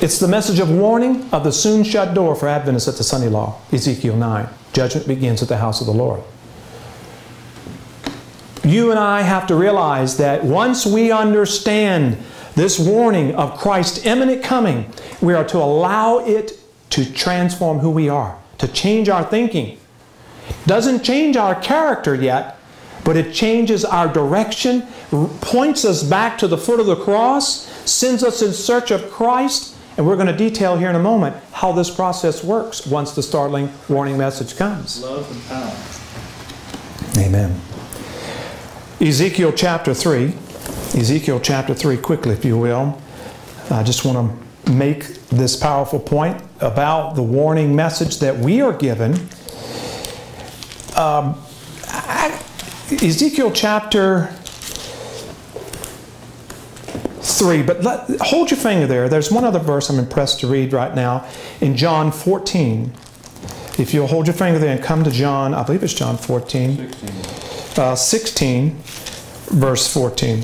It's the message of warning of the soon shut door for Adventists at the Sunday Law, Ezekiel 9. Judgment begins at the house of the Lord. You and I have to realize that once we understand this warning of Christ's imminent coming, we are to allow it to transform who we are, to change our thinking. Doesn't change our character yet, but it changes our direction, points us back to the foot of the cross, sends us in search of Christ, and we're going to detail here in a moment how this process works once the startling warning message comes. love and power. Amen. Ezekiel chapter 3. Ezekiel chapter 3, quickly, if you will. I just want to make this powerful point about the warning message that we are given. Um, I- Ezekiel chapter 3, but let, hold your finger there. There's one other verse I'm impressed to read right now in John 14. If you'll hold your finger there and come to John, I believe it's John 14 Sixteen. Uh, 16, verse 14.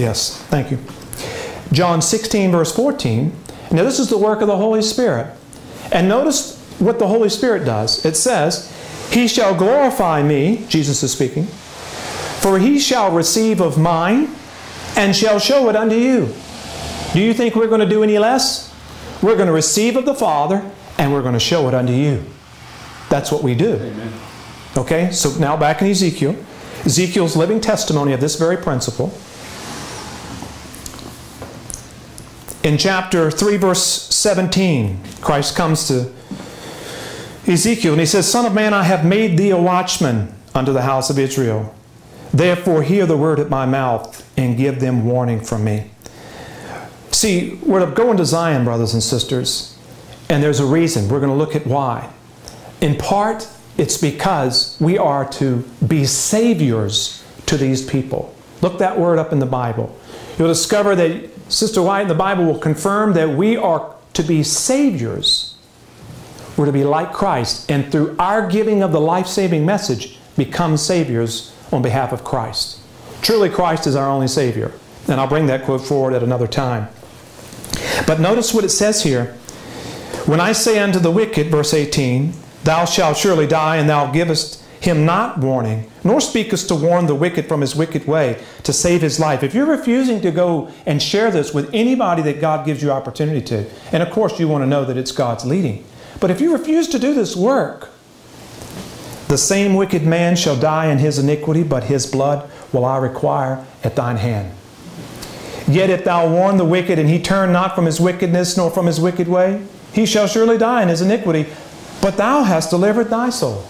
Yes, thank you. John 16, verse 14. Now, this is the work of the Holy Spirit. And notice what the Holy Spirit does. It says, He shall glorify me, Jesus is speaking, for he shall receive of mine and shall show it unto you. Do you think we're going to do any less? We're going to receive of the Father and we're going to show it unto you. That's what we do. Amen. Okay, so now back in Ezekiel. Ezekiel's living testimony of this very principle. In chapter 3, verse 17, Christ comes to Ezekiel and he says, Son of man, I have made thee a watchman unto the house of Israel. Therefore, hear the word at my mouth and give them warning from me. See, we're going to Zion, brothers and sisters, and there's a reason. We're going to look at why. In part, it's because we are to be saviors to these people. Look that word up in the Bible. You'll discover that Sister White in the Bible will confirm that we are to be saviors. We're to be like Christ, and through our giving of the life saving message, become saviors on behalf of Christ. Truly, Christ is our only Savior. And I'll bring that quote forward at another time. But notice what it says here. When I say unto the wicked, verse 18, Thou shalt surely die, and thou givest him not warning, nor speakest to warn the wicked from his wicked way to save his life. If you're refusing to go and share this with anybody that God gives you opportunity to, and of course you want to know that it's God's leading, but if you refuse to do this work, the same wicked man shall die in his iniquity, but his blood will I require at thine hand. Yet if thou warn the wicked, and he turn not from his wickedness nor from his wicked way, he shall surely die in his iniquity, but thou hast delivered thy soul.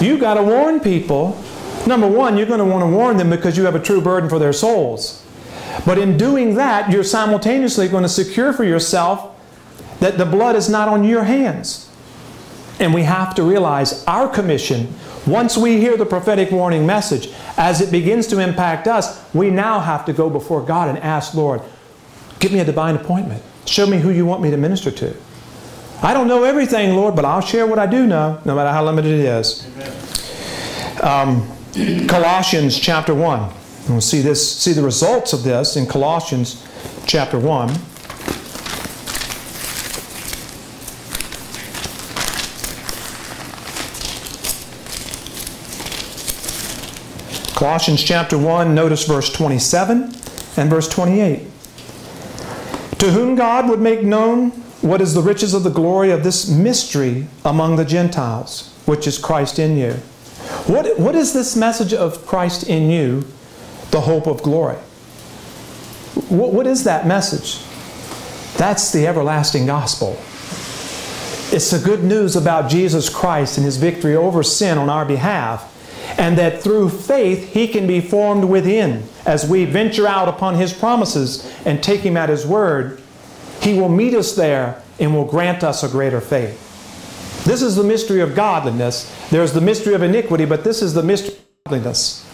You've got to warn people. Number one, you're going to want to warn them because you have a true burden for their souls. But in doing that, you're simultaneously going to secure for yourself that the blood is not on your hands. And we have to realize our commission, once we hear the prophetic warning message, as it begins to impact us, we now have to go before God and ask, Lord, give me a divine appointment. Show me who you want me to minister to. I don't know everything, Lord, but I'll share what I do know, no matter how limited it is. Um, Colossians chapter 1. We'll see this, see the results of this in Colossians chapter 1. Colossians chapter 1, notice verse 27 and verse 28. To whom God would make known what is the riches of the glory of this mystery among the Gentiles, which is Christ in you. What, what is this message of Christ in you, the hope of glory? What, what is that message? That's the everlasting gospel. It's the good news about Jesus Christ and His victory over sin on our behalf and that through faith he can be formed within. As we venture out upon his promises and take him at his word, he will meet us there and will grant us a greater faith. This is the mystery of godliness. There's the mystery of iniquity, but this is the mystery of godliness.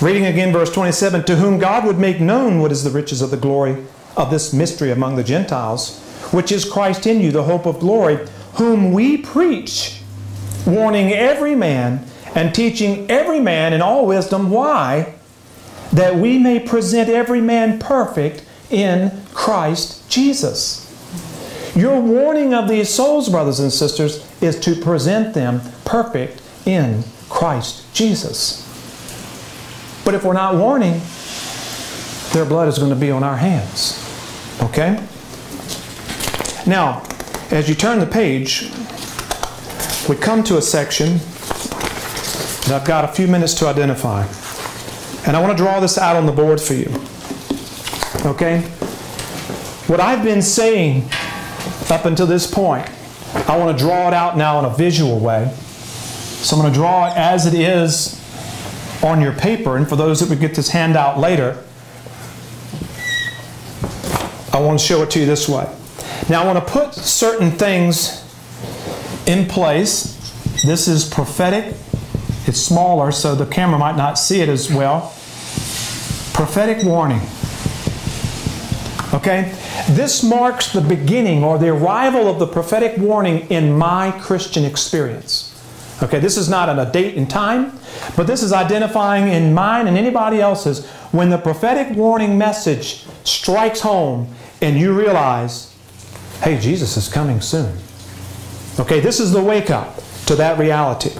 Reading again verse 27 To whom God would make known what is the riches of the glory of this mystery among the Gentiles, which is Christ in you, the hope of glory, whom we preach, warning every man and teaching every man in all wisdom. Why? That we may present every man perfect in Christ Jesus. Your warning of these souls, brothers and sisters, is to present them perfect in Christ Jesus. But if we're not warning, their blood is going to be on our hands. Okay? Now, as you turn the page, we come to a section that I've got a few minutes to identify. And I want to draw this out on the board for you. Okay? What I've been saying up until this point, I want to draw it out now in a visual way. So I'm going to draw it as it is on your paper. And for those that would get this handout later, I want to show it to you this way. Now I want to put certain things in place. This is prophetic it's smaller, so the camera might not see it as well. Prophetic warning. Okay? This marks the beginning or the arrival of the prophetic warning in my Christian experience. Okay, this is not a date and time, but this is identifying in mine and anybody else's when the prophetic warning message strikes home and you realize, hey, Jesus is coming soon. Okay, this is the wake up to that reality.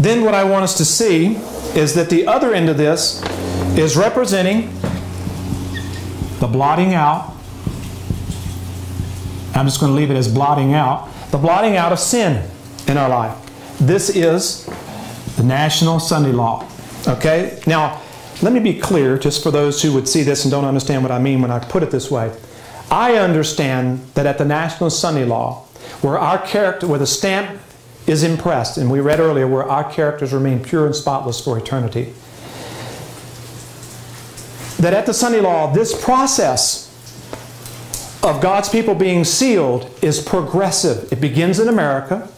Then what I want us to see is that the other end of this is representing the blotting out. I'm just going to leave it as blotting out. The blotting out of sin in our life. This is the National Sunday Law. Okay? Now, let me be clear, just for those who would see this and don't understand what I mean when I put it this way. I understand that at the National Sunday Law, where our character, where the stamp is impressed, and we read earlier where our characters remain pure and spotless for eternity, that at the Sunday Law, this process of God's people being sealed is progressive. It begins in America.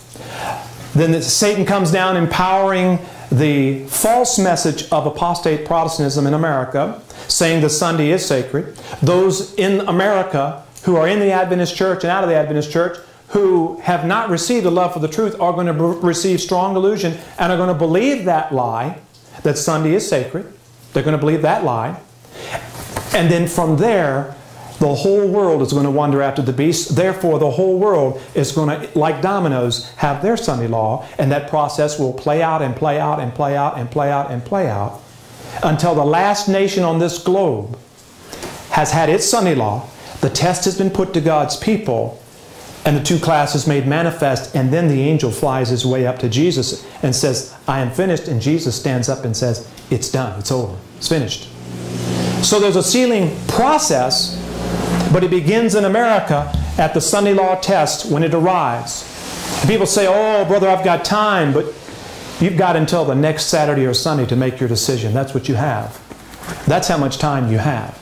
Then Satan comes down empowering the false message of apostate Protestantism in America, saying the Sunday is sacred. Those in America who are in the Adventist church and out of the Adventist church who have not received the love for the truth are going to receive strong delusion and are going to believe that lie that Sunday is sacred. They're going to believe that lie. And then from there, the whole world is going to wander after the beast. Therefore, the whole world is going to, like dominoes, have their Sunday law, and that process will play out and play out and play out and play out and play out until the last nation on this globe has had its Sunday law. The test has been put to God's people, and the two classes made manifest, and then the angel flies his way up to Jesus and says, I am finished. And Jesus stands up and says, It's done, it's over, it's finished. So there's a sealing process but it begins in America at the Sunday law test when it arrives. People say, oh, brother, I've got time, but you've got until the next Saturday or Sunday to make your decision. That's what you have. That's how much time you have.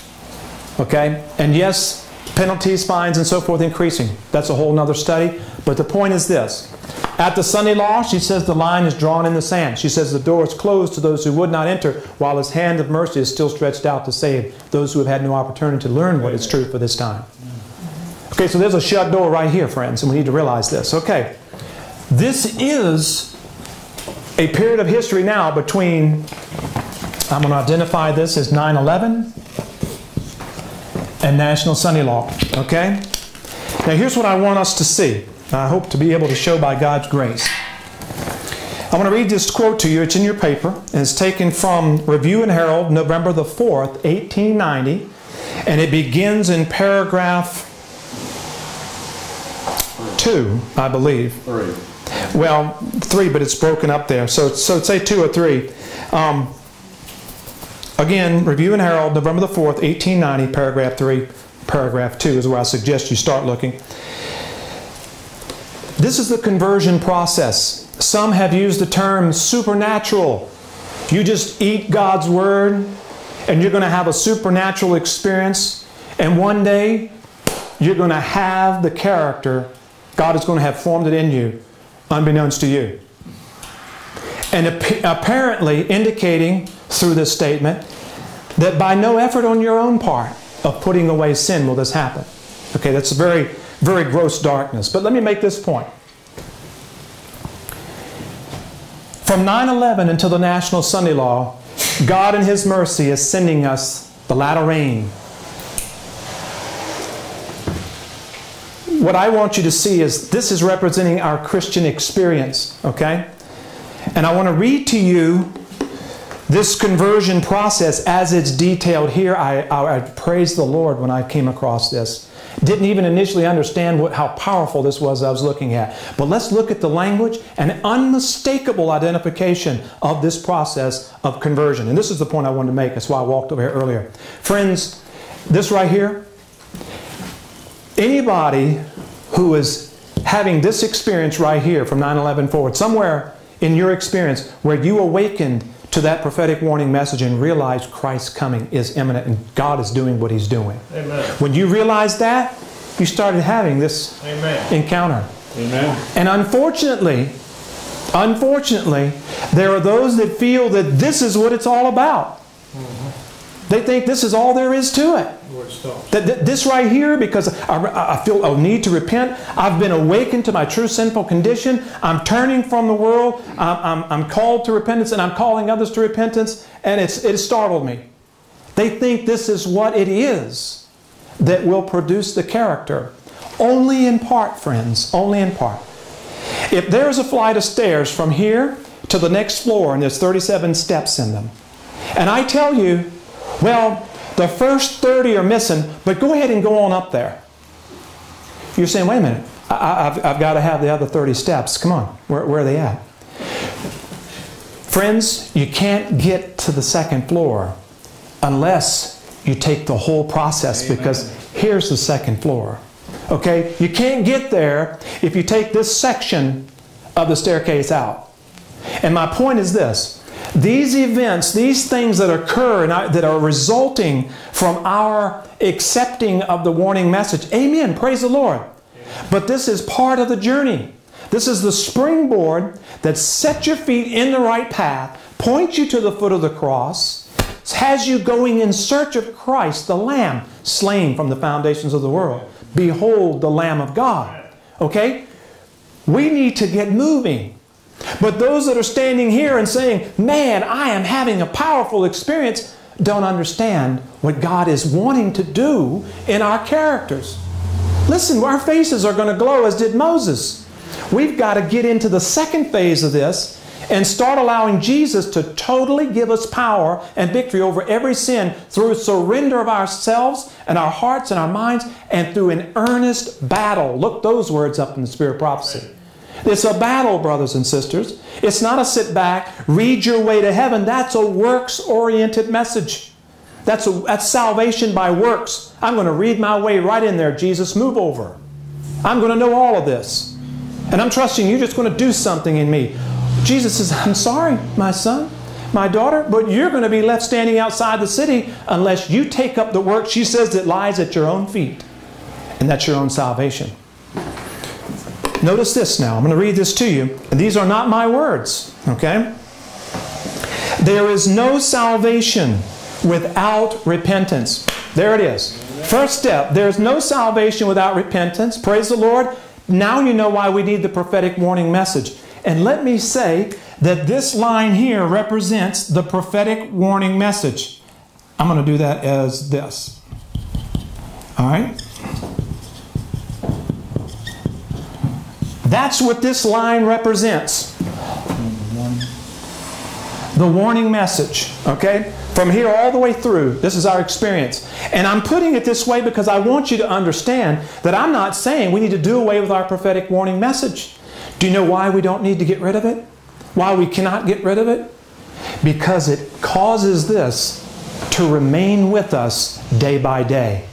Okay? And yes, penalties, fines, and so forth increasing. That's a whole other study. But the point is this. At the Sunday law, she says the line is drawn in the sand. She says the door is closed to those who would not enter, while his hand of mercy is still stretched out to save those who have had no opportunity to learn what is true for this time. Okay, so there's a shut door right here, friends, and we need to realize this. Okay, this is a period of history now between, I'm going to identify this as 9 11 and National Sunday Law. Okay? Now, here's what I want us to see. I hope to be able to show by God's grace. I want to read this quote to you. It's in your paper, and it's taken from Review and Herald, November the 4th, 1890, and it begins in paragraph 2, I believe. Three. Well, 3, but it's broken up there. So, so say 2 or 3. Um, again, Review and Herald, November the 4th, 1890, paragraph 3, paragraph 2 is where I suggest you start looking. This is the conversion process. Some have used the term supernatural. You just eat God's Word and you're going to have a supernatural experience, and one day you're going to have the character. God is going to have formed it in you, unbeknownst to you. And apparently indicating through this statement that by no effort on your own part of putting away sin will this happen. Okay, that's a very very gross darkness. But let me make this point. From 9 11 until the National Sunday Law, God in His mercy is sending us the latter rain. What I want you to see is this is representing our Christian experience, okay? And I want to read to you this conversion process as it's detailed here. I, I, I praise the Lord when I came across this. Didn't even initially understand what, how powerful this was I was looking at. But let's look at the language and unmistakable identification of this process of conversion. And this is the point I wanted to make. That's why I walked over here earlier. Friends, this right here, anybody who is having this experience right here from 9 11 forward, somewhere in your experience where you awakened to that prophetic warning message and realize Christ's coming is imminent and God is doing what He's doing. Amen. When you realized that, you started having this Amen. encounter. Amen. And unfortunately, unfortunately, there are those that feel that this is what it's all about. Mm-hmm. They think this is all there is to it. That, this right here, because I, I feel a need to repent, I've been awakened to my true sinful condition. I'm turning from the world. I'm, I'm, I'm called to repentance, and I'm calling others to repentance. And it's, it startled me. They think this is what it is that will produce the character. Only in part, friends. Only in part. If there's a flight of stairs from here to the next floor, and there's 37 steps in them, and I tell you, well, the first 30 are missing, but go ahead and go on up there. You're saying, wait a minute, I, have I've got to have the other 30 steps. Come on, where, where are they at? Friends, you can't get to the second floor unless you take the whole process because here's the second floor. Okay? You can't get there if you take this section of the staircase out. And my point is this these events, these things that occur and that are resulting from our accepting of the warning message, amen, praise the Lord. But this is part of the journey. This is the springboard that sets your feet in the right path, points you to the foot of the cross, has you going in search of Christ, the Lamb, slain from the foundations of the world. Behold the Lamb of God. Okay? We need to get moving. But those that are standing here and saying, Man, I am having a powerful experience, don't understand what God is wanting to do in our characters. Listen, our faces are going to glow as did Moses. We've got to get into the second phase of this and start allowing Jesus to totally give us power and victory over every sin through surrender of ourselves and our hearts and our minds and through an earnest battle. Look those words up in the Spirit of Prophecy. It's a battle, brothers and sisters. It's not a sit back, read your way to heaven. That's a works oriented message. That's, a, that's salvation by works. I'm going to read my way right in there. Jesus, move over. I'm going to know all of this. And I'm trusting you're just going to do something in me. Jesus says, I'm sorry, my son, my daughter, but you're going to be left standing outside the city unless you take up the work she says that lies at your own feet. And that's your own salvation. Notice this now. I'm going to read this to you. These are not my words, okay? There is no salvation without repentance. There it is. First step there's no salvation without repentance. Praise the Lord. Now you know why we need the prophetic warning message. And let me say that this line here represents the prophetic warning message. I'm going to do that as this. All right? That's what this line represents. The warning message, okay? From here all the way through, this is our experience. And I'm putting it this way because I want you to understand that I'm not saying we need to do away with our prophetic warning message. Do you know why we don't need to get rid of it? Why we cannot get rid of it? Because it causes this to remain with us day by day.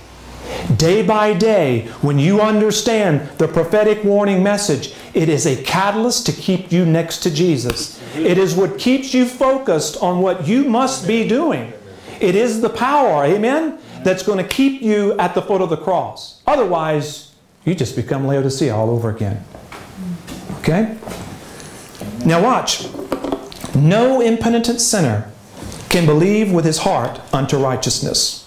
Day by day, when you understand the prophetic warning message, it is a catalyst to keep you next to Jesus. It is what keeps you focused on what you must be doing. It is the power, amen, that's going to keep you at the foot of the cross. Otherwise, you just become Laodicea all over again. Okay? Now, watch. No impenitent sinner can believe with his heart unto righteousness.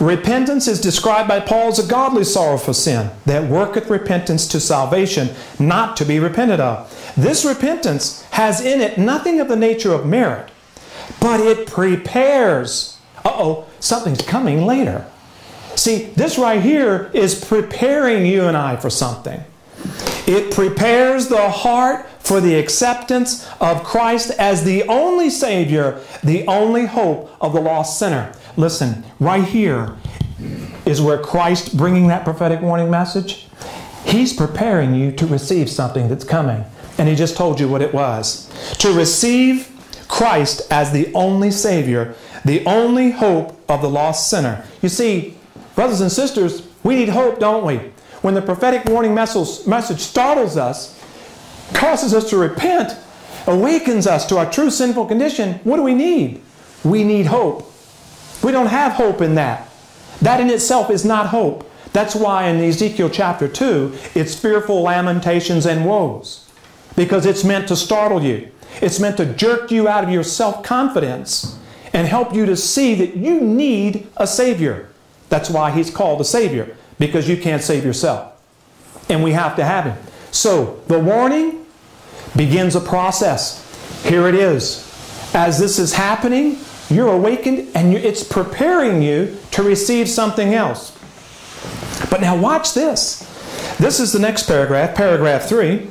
Repentance is described by Paul as a godly sorrow for sin that worketh repentance to salvation, not to be repented of. This repentance has in it nothing of the nature of merit, but it prepares. Uh oh, something's coming later. See, this right here is preparing you and I for something. It prepares the heart for the acceptance of Christ as the only Savior, the only hope of the lost sinner. Listen, right here is where Christ bringing that prophetic warning message. He's preparing you to receive something that's coming. And he just told you what it was. To receive Christ as the only Savior, the only hope of the lost sinner. You see, brothers and sisters, we need hope, don't we? When the prophetic warning message, startles us, causes us to repent, awakens us to our true sinful condition, what do we need? We need hope. We don't have hope in that. That in itself is not hope. That's why in Ezekiel chapter 2, it's fearful lamentations and woes. Because it's meant to startle you. It's meant to jerk you out of your self confidence and help you to see that you need a Savior. That's why He's called a Savior, because you can't save yourself. And we have to have Him. So the warning begins a process. Here it is. As this is happening, you're awakened and it's preparing you to receive something else. But now watch this. This is the next paragraph, paragraph 3.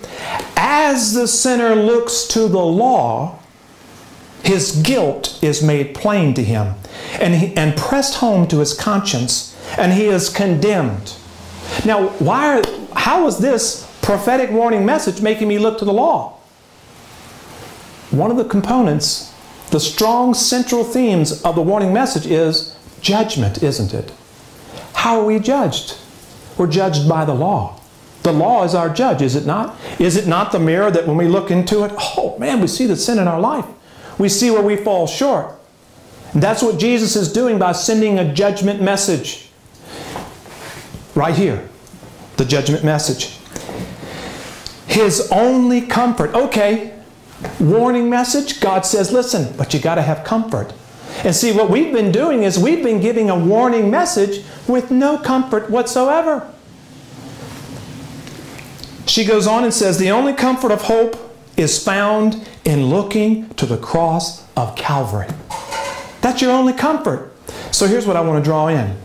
As the sinner looks to the law, his guilt is made plain to him and, he, and pressed home to his conscience, and he is condemned. Now, why are, how is this prophetic warning message making me look to the law? One of the components the strong central themes of the warning message is judgment, isn't it? How are we judged? We're judged by the law. The law is our judge, is it not? Is it not the mirror that when we look into it, oh man, we see the sin in our life. We see where we fall short. And that's what Jesus is doing by sending a judgment message. Right here, the judgment message. His only comfort. Okay, warning message. God says, listen, but you got to have comfort. And see, what we've been doing is we've been giving a warning message with no comfort whatsoever. She goes on and says, the only comfort of hope is found in looking to the cross of Calvary. That's your only comfort. So here's what I want to draw in.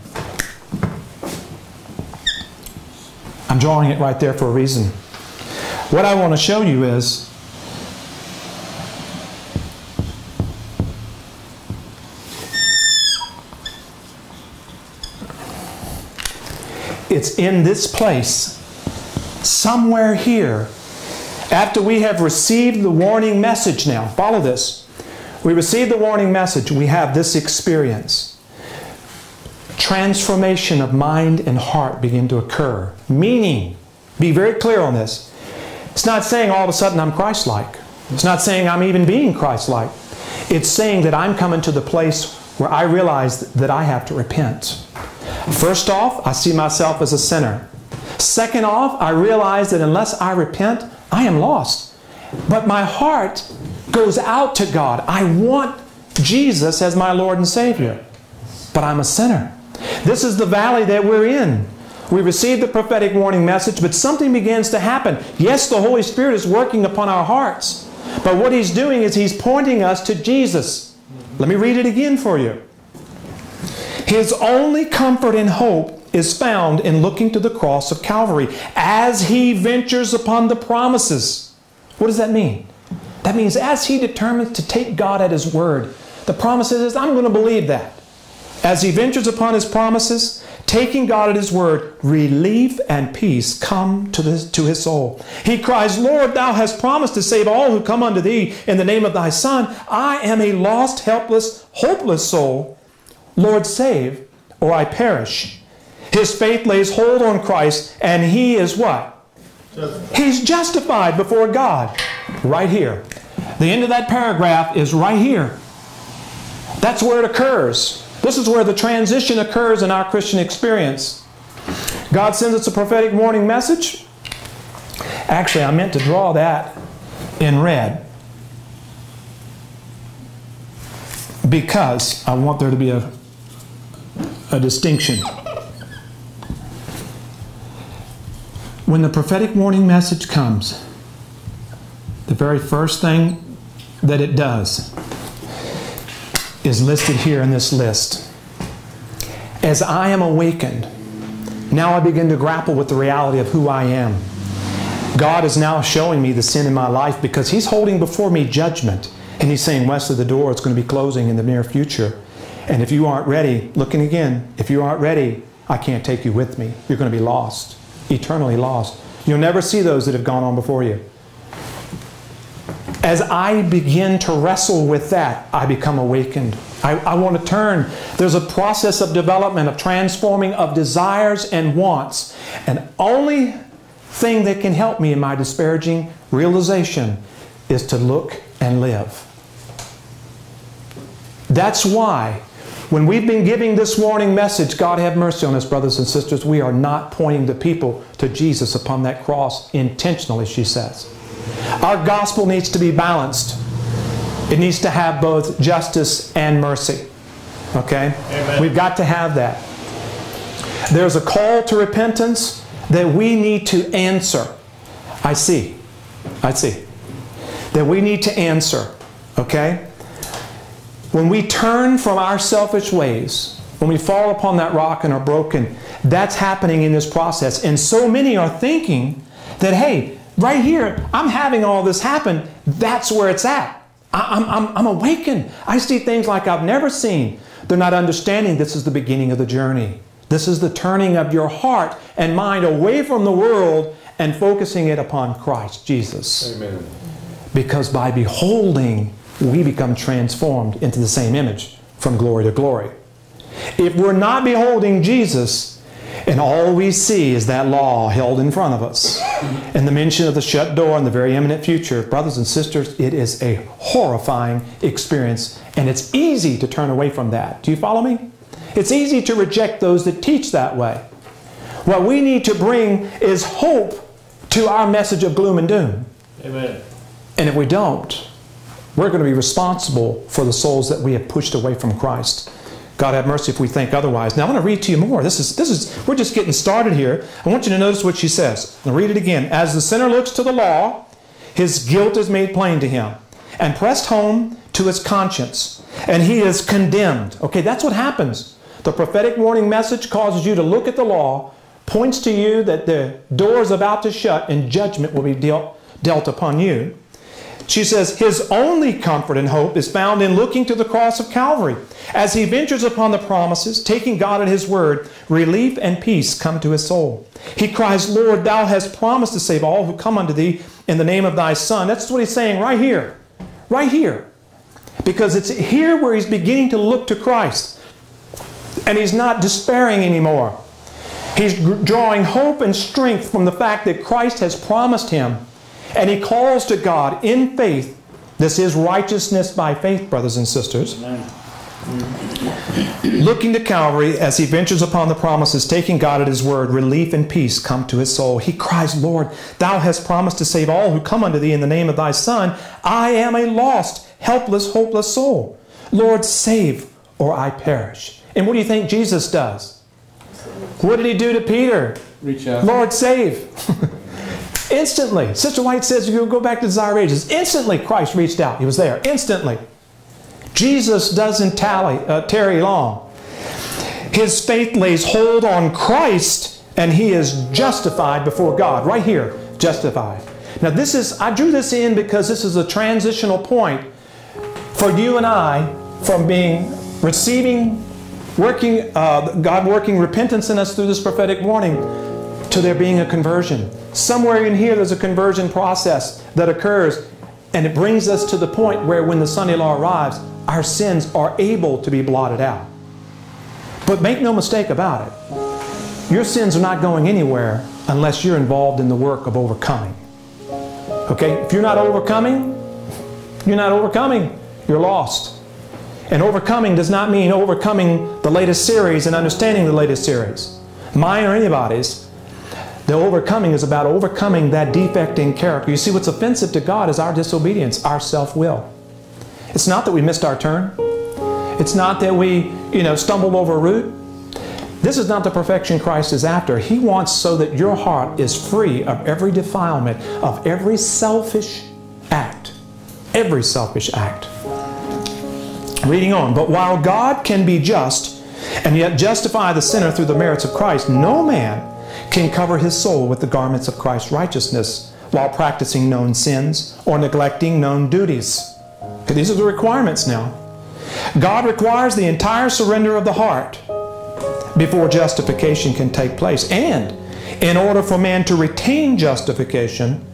I'm drawing it right there for a reason. What I want to show you is it's in this place, somewhere here, after we have received the warning message now. Follow this. We receive the warning message, we have this experience. Transformation of mind and heart begin to occur. Meaning, be very clear on this. It's not saying all of a sudden I'm Christ like. It's not saying I'm even being Christ like. It's saying that I'm coming to the place where I realize that I have to repent. First off, I see myself as a sinner. Second off, I realize that unless I repent, I am lost. But my heart goes out to God. I want Jesus as my Lord and Savior. But I'm a sinner. This is the valley that we're in. We receive the prophetic warning message, but something begins to happen. Yes, the Holy Spirit is working upon our hearts. But what He's doing is He's pointing us to Jesus. Let me read it again for you. His only comfort and hope is found in looking to the cross of Calvary as he ventures upon the promises. What does that mean? That means as he determines to take God at his word, the promise is, I'm going to believe that. As he ventures upon his promises, taking God at his word, relief and peace come to, this, to his soul. He cries, Lord, thou hast promised to save all who come unto thee in the name of thy Son. I am a lost, helpless, hopeless soul. Lord, save, or I perish. His faith lays hold on Christ, and he is what? He's justified before God. Right here. The end of that paragraph is right here. That's where it occurs. This is where the transition occurs in our Christian experience. God sends us a prophetic warning message. Actually, I meant to draw that in red because I want there to be a, a distinction. When the prophetic warning message comes, the very first thing that it does is listed here in this list. As I am awakened, now I begin to grapple with the reality of who I am. God is now showing me the sin in my life because He's holding before me judgment. And He's saying, West of the door, it's going to be closing in the near future. And if you aren't ready, looking again, if you aren't ready, I can't take you with me. You're going to be lost, eternally lost. You'll never see those that have gone on before you. As I begin to wrestle with that, I become awakened. I, I, want to turn. There's a process of development, of transforming of desires and wants. And only thing that can help me in my disparaging realization is to look and live. That's why when we've been giving this warning message, God have mercy on us, brothers and sisters, we are not pointing the people to Jesus upon that cross intentionally, she says. Our gospel needs to be balanced. It needs to have both justice and mercy. Okay? Amen. We've got to have that. There's a call to repentance that we need to answer. I see. I see. That we need to answer. Okay? When we turn from our selfish ways, when we fall upon that rock and are broken, that's happening in this process. And so many are thinking that, hey, right here, I'm having all this happen. That's where it's at. I'm, I'm, I'm awakened. I see things like I've never seen. They're not understanding this is the beginning of the journey. This is the turning of your heart and mind away from the world and focusing it upon Christ Jesus. Amen. Because by beholding we become transformed into the same image from glory to glory. If we're not beholding Jesus, and all we see is that law held in front of us, and the mention of the shut door in the very imminent future, brothers and sisters, it is a horrifying experience, and it's easy to turn away from that. Do you follow me? It's easy to reject those that teach that way. What we need to bring is hope to our message of gloom and doom. Amen. And if we don't, we're going to be responsible for the souls that we have pushed away from Christ. God have mercy if we think otherwise. Now I want to read to you more. This is this is we're just getting started here. I want you to notice what she says. I'll read it again. As the sinner looks to the law, his guilt is made plain to him and pressed home to his conscience, and he is condemned. Okay, that's what happens. The prophetic warning message causes you to look at the law, points to you that the door is about to shut and judgment will be dealt, dealt upon you. She says, His only comfort and hope is found in looking to the cross of Calvary. As he ventures upon the promises, taking God at his word, relief and peace come to his soul. He cries, Lord, thou hast promised to save all who come unto thee in the name of thy Son. That's what he's saying right here. Right here. Because it's here where he's beginning to look to Christ. And he's not despairing anymore. He's drawing hope and strength from the fact that Christ has promised him and he calls to God in faith. This is righteousness by faith, brothers and sisters. Looking to Calvary as he ventures upon the promises, taking God at his word, relief and peace come to his soul. He cries, Lord, thou hast promised to save all who come unto thee in the name of thy Son. I am a lost, helpless, hopeless soul. Lord, save, or I perish. And what do you think Jesus does? What did he do to Peter? Reach out. Lord, save. Instantly. Sister White says, if you go back to Desire Ages, instantly Christ reached out. He was there. Instantly. Jesus doesn't tally, uh, tarry long. His faith lays hold on Christ and he is justified before God. Right here, justified. Now this is, I drew this in because this is a transitional point for you and I from being, receiving, working, uh, God working repentance in us through this prophetic warning to there being a conversion. Somewhere in here there's a conversion process that occurs and it brings us to the point where when the Sunday law arrives, our sins are able to be blotted out. But make no mistake about it. Your sins are not going anywhere unless you're involved in the work of overcoming. Okay? If you're not overcoming, you're not overcoming. You're lost. And overcoming does not mean overcoming the latest series and understanding the latest series. Mine or anybody's. The overcoming is about overcoming that defect in character. You see, what's offensive to God is our disobedience, our self-will. It's not that we missed our turn. It's not that we, you know, stumbled over a root. This is not the perfection Christ is after. He wants so that your heart is free of every defilement, of every selfish act. Every selfish act. Reading on. But while God can be just and yet justify the sinner through the merits of Christ, no man can cover his soul with the garments of Christ's righteousness while practicing known sins or neglecting known duties. These are the requirements now. God requires the entire surrender of the heart before justification can take place. And in order for man to retain justification,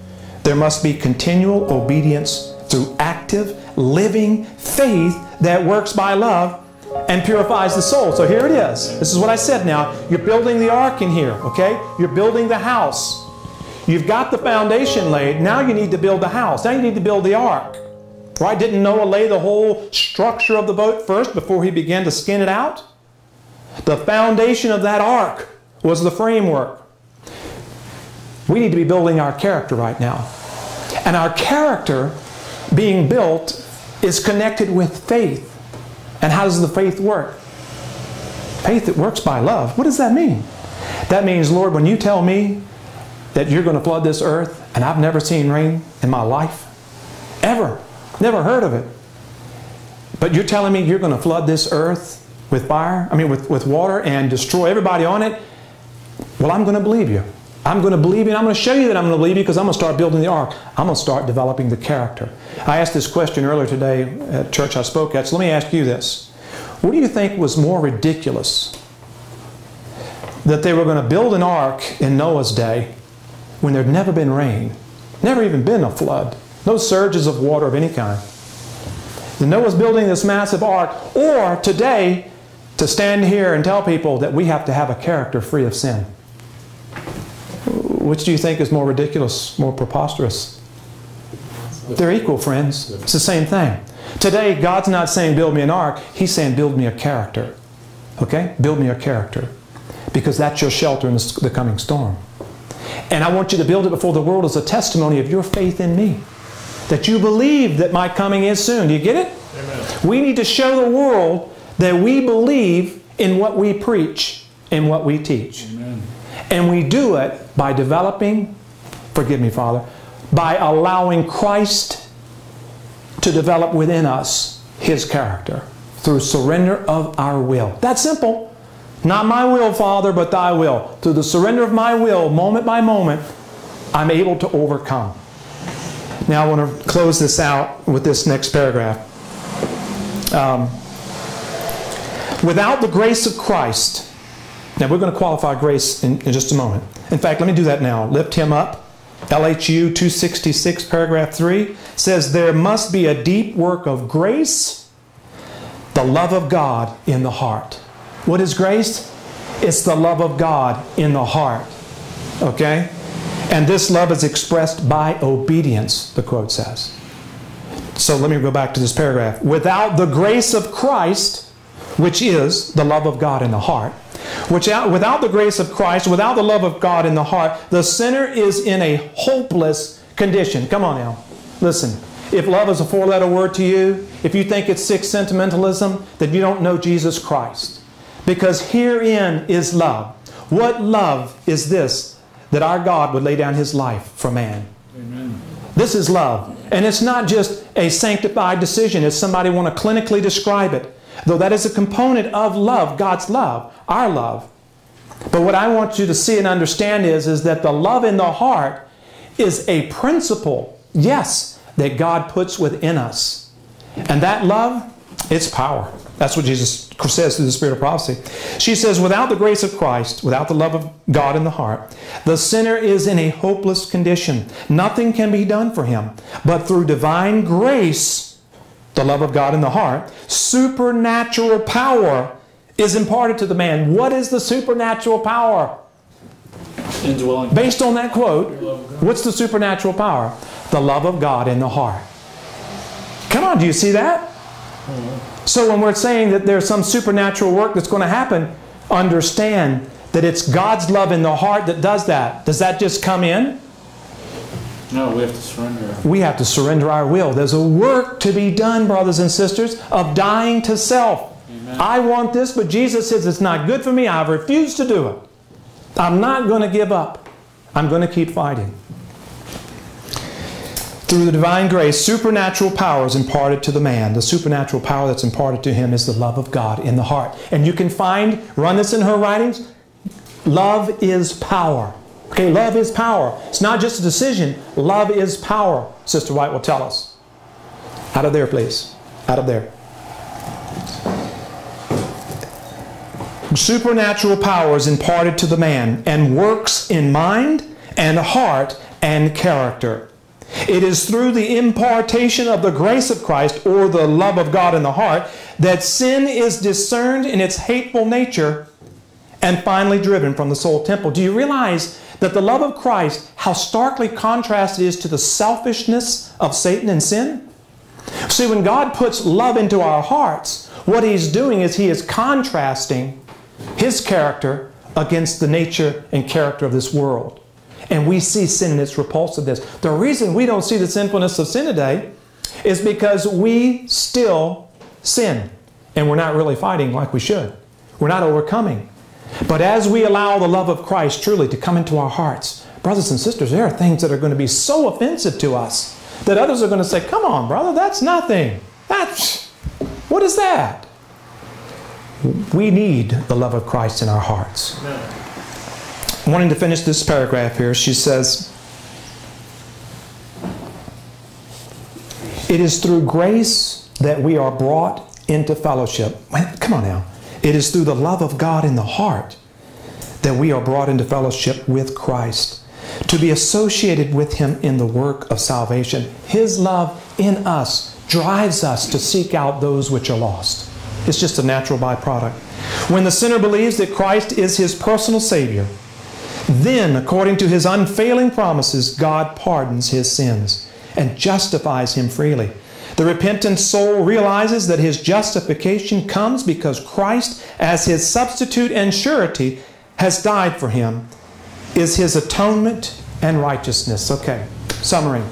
there must be continual obedience through active, living faith that works by love and purifies the soul. So here it is. This is what I said now. You're building the ark in here, okay? You're building the house. You've got the foundation laid. Now you need to build the house. Now you need to build the ark. Right? Didn't Noah lay the whole structure of the boat first before he began to skin it out? The foundation of that ark was the framework. We need to be building our character right now. And our character being built is connected with faith. And how does the faith work? Faith that works by love. What does that mean? That means, Lord, when you tell me that you're going to flood this earth and I've never seen rain in my life, ever, never heard of it, but you're telling me you're going to flood this earth with fire, I mean, with, with water and destroy everybody on it, well, I'm going to believe you. I'm going to believe you, and I'm going to show you that I'm going to believe you because I'm going to start building the ark. I'm going to start developing the character. I asked this question earlier today at church I spoke at, so let me ask you this. What do you think was more ridiculous? That they were going to build an ark in Noah's day when there'd never been rain, never even been a flood, no surges of water of any kind. The Noah's building this massive ark, or today to stand here and tell people that we have to have a character free of sin. Which do you think is more ridiculous, more preposterous? They're equal, friends. It's the same thing. Today, God's not saying, build me an ark. He's saying, build me a character. Okay? Build me a character. Because that's your shelter in the coming storm. And I want you to build it before the world as a testimony of your faith in me. That you believe that my coming is soon. Do you get it? Amen. We need to show the world that we believe in what we preach and what we teach. Amen. And we do it by developing, forgive me, Father, by allowing Christ to develop within us His character through surrender of our will. That's simple. Not my will, Father, but thy will. Through the surrender of my will, moment by moment, I'm able to overcome. Now I want to close this out with this next paragraph. Um, without the grace of Christ, now we're going to qualify grace in, in just a moment. In fact, let me do that now. Lift him up. LHU 266, paragraph 3 says, There must be a deep work of grace, the love of God in the heart. What is grace? It's the love of God in the heart. Okay? And this love is expressed by obedience, the quote says. So let me go back to this paragraph. Without the grace of Christ, which is the love of God in the heart, which out, without the grace of Christ, without the love of God in the heart, the sinner is in a hopeless condition. Come on now. Listen. If love is a four letter word to you, if you think it's sick sentimentalism, then you don't know Jesus Christ. Because herein is love. What love is this that our God would lay down his life for man? Amen. This is love. And it's not just a sanctified decision, as somebody want to clinically describe it. Though that is a component of love, God's love, our love. But what I want you to see and understand is, is that the love in the heart is a principle, yes, that God puts within us. And that love, it's power. That's what Jesus says through the spirit of prophecy. She says, without the grace of Christ, without the love of God in the heart, the sinner is in a hopeless condition. Nothing can be done for him. But through divine grace, the love of God in the heart, supernatural power is imparted to the man. What is the supernatural power? Indwelling. Based on that quote, what's the supernatural power? The love of God in the heart. Come on, do you see that? So when we're saying that there's some supernatural work that's going to happen, understand that it's God's love in the heart that does that. Does that just come in? No, we have to surrender. We have to surrender our will. There's a work to be done, brothers and sisters, of dying to self. Amen. I want this, but Jesus says it's not good for me. I refuse to do it. I'm not going to give up. I'm going to keep fighting. Through the divine grace, supernatural power is imparted to the man. The supernatural power that's imparted to him is the love of God in the heart. And you can find, run this in her writings, love is power. Okay, love is power. It's not just a decision. Love is power, Sister White will tell us. Out of there, please. Out of there. Supernatural power is imparted to the man and works in mind and heart and character. It is through the impartation of the grace of Christ or the love of God in the heart that sin is discerned in its hateful nature and finally driven from the soul temple. Do you realize that the love of Christ, how starkly contrasted is to the selfishness of Satan and sin? See, when God puts love into our hearts, what He's doing is He is contrasting His character against the nature and character of this world. And we see sin in its repulsiveness. The reason we don't see the sinfulness of sin today is because we still sin. And we're not really fighting like we should. We're not overcoming. But as we allow the love of Christ truly to come into our hearts, brothers and sisters, there are things that are going to be so offensive to us that others are going to say, Come on, brother, that's nothing. That's, what is that? We need the love of Christ in our hearts. Wanting to finish this paragraph here, she says, It is through grace that we are brought into fellowship. Come on now. It is through the love of God in the heart that we are brought into fellowship with Christ, to be associated with Him in the work of salvation. His love in us drives us to seek out those which are lost. It's just a natural byproduct. When the sinner believes that Christ is his personal Savior, then, according to his unfailing promises, God pardons his sins and justifies him freely. The repentant soul realizes that his justification comes because Christ, as his substitute and surety, has died for him, is his atonement and righteousness. Okay, summary.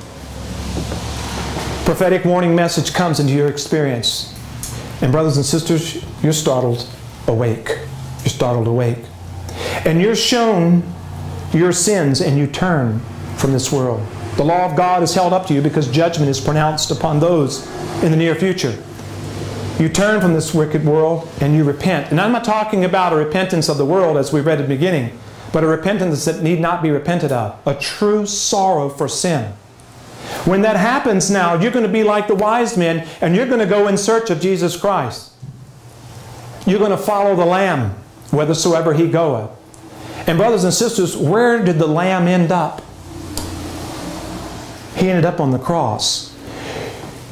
Prophetic warning message comes into your experience. And, brothers and sisters, you're startled awake. You're startled awake. And you're shown your sins and you turn from this world. The law of God is held up to you because judgment is pronounced upon those in the near future. You turn from this wicked world and you repent. And I'm not talking about a repentance of the world as we read at the beginning, but a repentance that need not be repented of, a true sorrow for sin. When that happens now, you're going to be like the wise men and you're going to go in search of Jesus Christ. You're going to follow the Lamb whithersoever he goeth. And brothers and sisters, where did the Lamb end up? He ended up on the cross.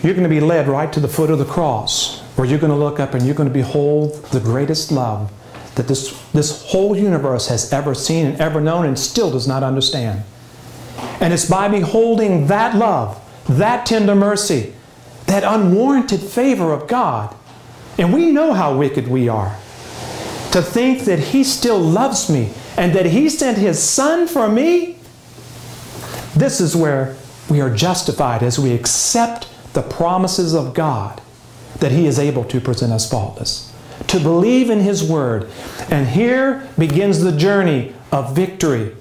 You're going to be led right to the foot of the cross, where you're going to look up and you're going to behold the greatest love that this, this whole universe has ever seen and ever known and still does not understand. And it's by beholding that love, that tender mercy, that unwarranted favor of God. And we know how wicked we are. To think that He still loves me and that He sent His Son for me, this is where we are justified as we accept the promises of God that He is able to present us faultless. To believe in His Word. And here begins the journey of victory.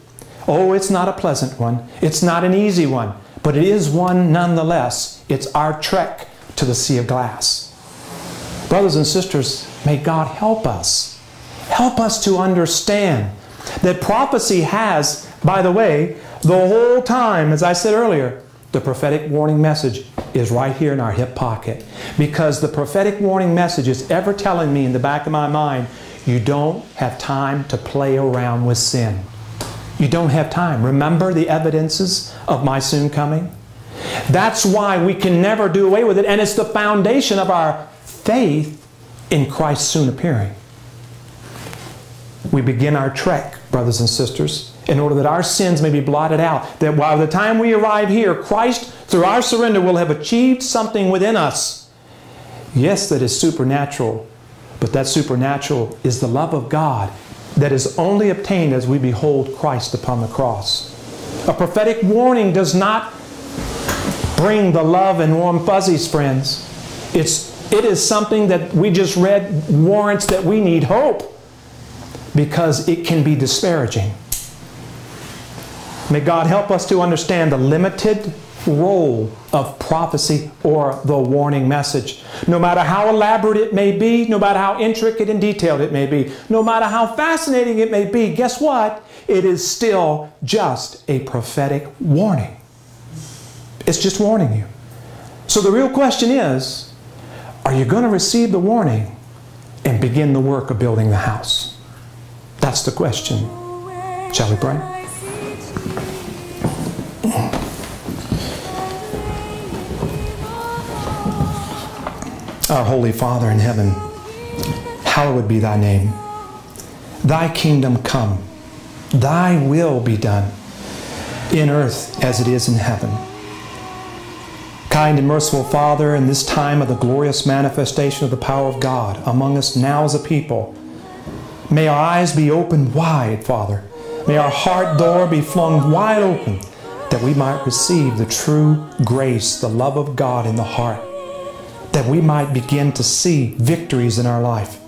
Oh, it's not a pleasant one. It's not an easy one. But it is one nonetheless. It's our trek to the sea of glass. Brothers and sisters, may God help us. Help us to understand that prophecy has, by the way, the whole time, as I said earlier, the prophetic warning message is right here in our hip pocket. Because the prophetic warning message is ever telling me in the back of my mind, you don't have time to play around with sin. You don't have time. Remember the evidences of my soon coming? That's why we can never do away with it, and it's the foundation of our faith in Christ's soon appearing. We begin our trek, brothers and sisters, in order that our sins may be blotted out. That by the time we arrive here, Christ, through our surrender, will have achieved something within us. Yes, that is supernatural, but that supernatural is the love of God that is only obtained as we behold Christ upon the cross. A prophetic warning does not bring the love and warm fuzzies, friends. It's, it is something that we just read warrants that we need hope because it can be disparaging. May God help us to understand the limited role of prophecy or the warning message. No matter how elaborate it may be, no matter how intricate and detailed it may be, no matter how fascinating it may be, guess what? It is still just a prophetic warning. It's just warning you. So the real question is are you going to receive the warning and begin the work of building the house? That's the question. Shall we pray? Our Holy Father in heaven, hallowed be thy name. Thy kingdom come, thy will be done, in earth as it is in heaven. Kind and merciful Father, in this time of the glorious manifestation of the power of God among us now as a people, may our eyes be opened wide, Father. May our heart door be flung wide open that we might receive the true grace, the love of God in the heart that we might begin to see victories in our life.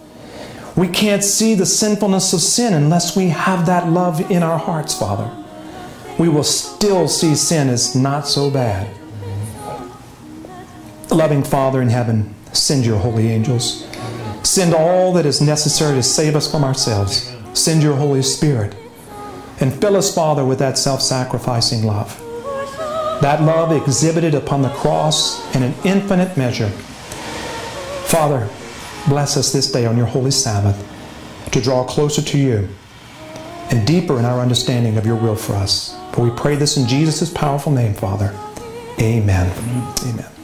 We can't see the sinfulness of sin unless we have that love in our hearts, Father. We will still see sin as not so bad. Loving Father in heaven, send your holy angels. Send all that is necessary to save us from ourselves. Send your Holy Spirit. And fill us, Father, with that self sacrificing love. That love exhibited upon the cross in an infinite measure Father, bless us this day on your holy Sabbath to draw closer to you and deeper in our understanding of your will for us. For we pray this in Jesus' powerful name, Father. Amen. Amen.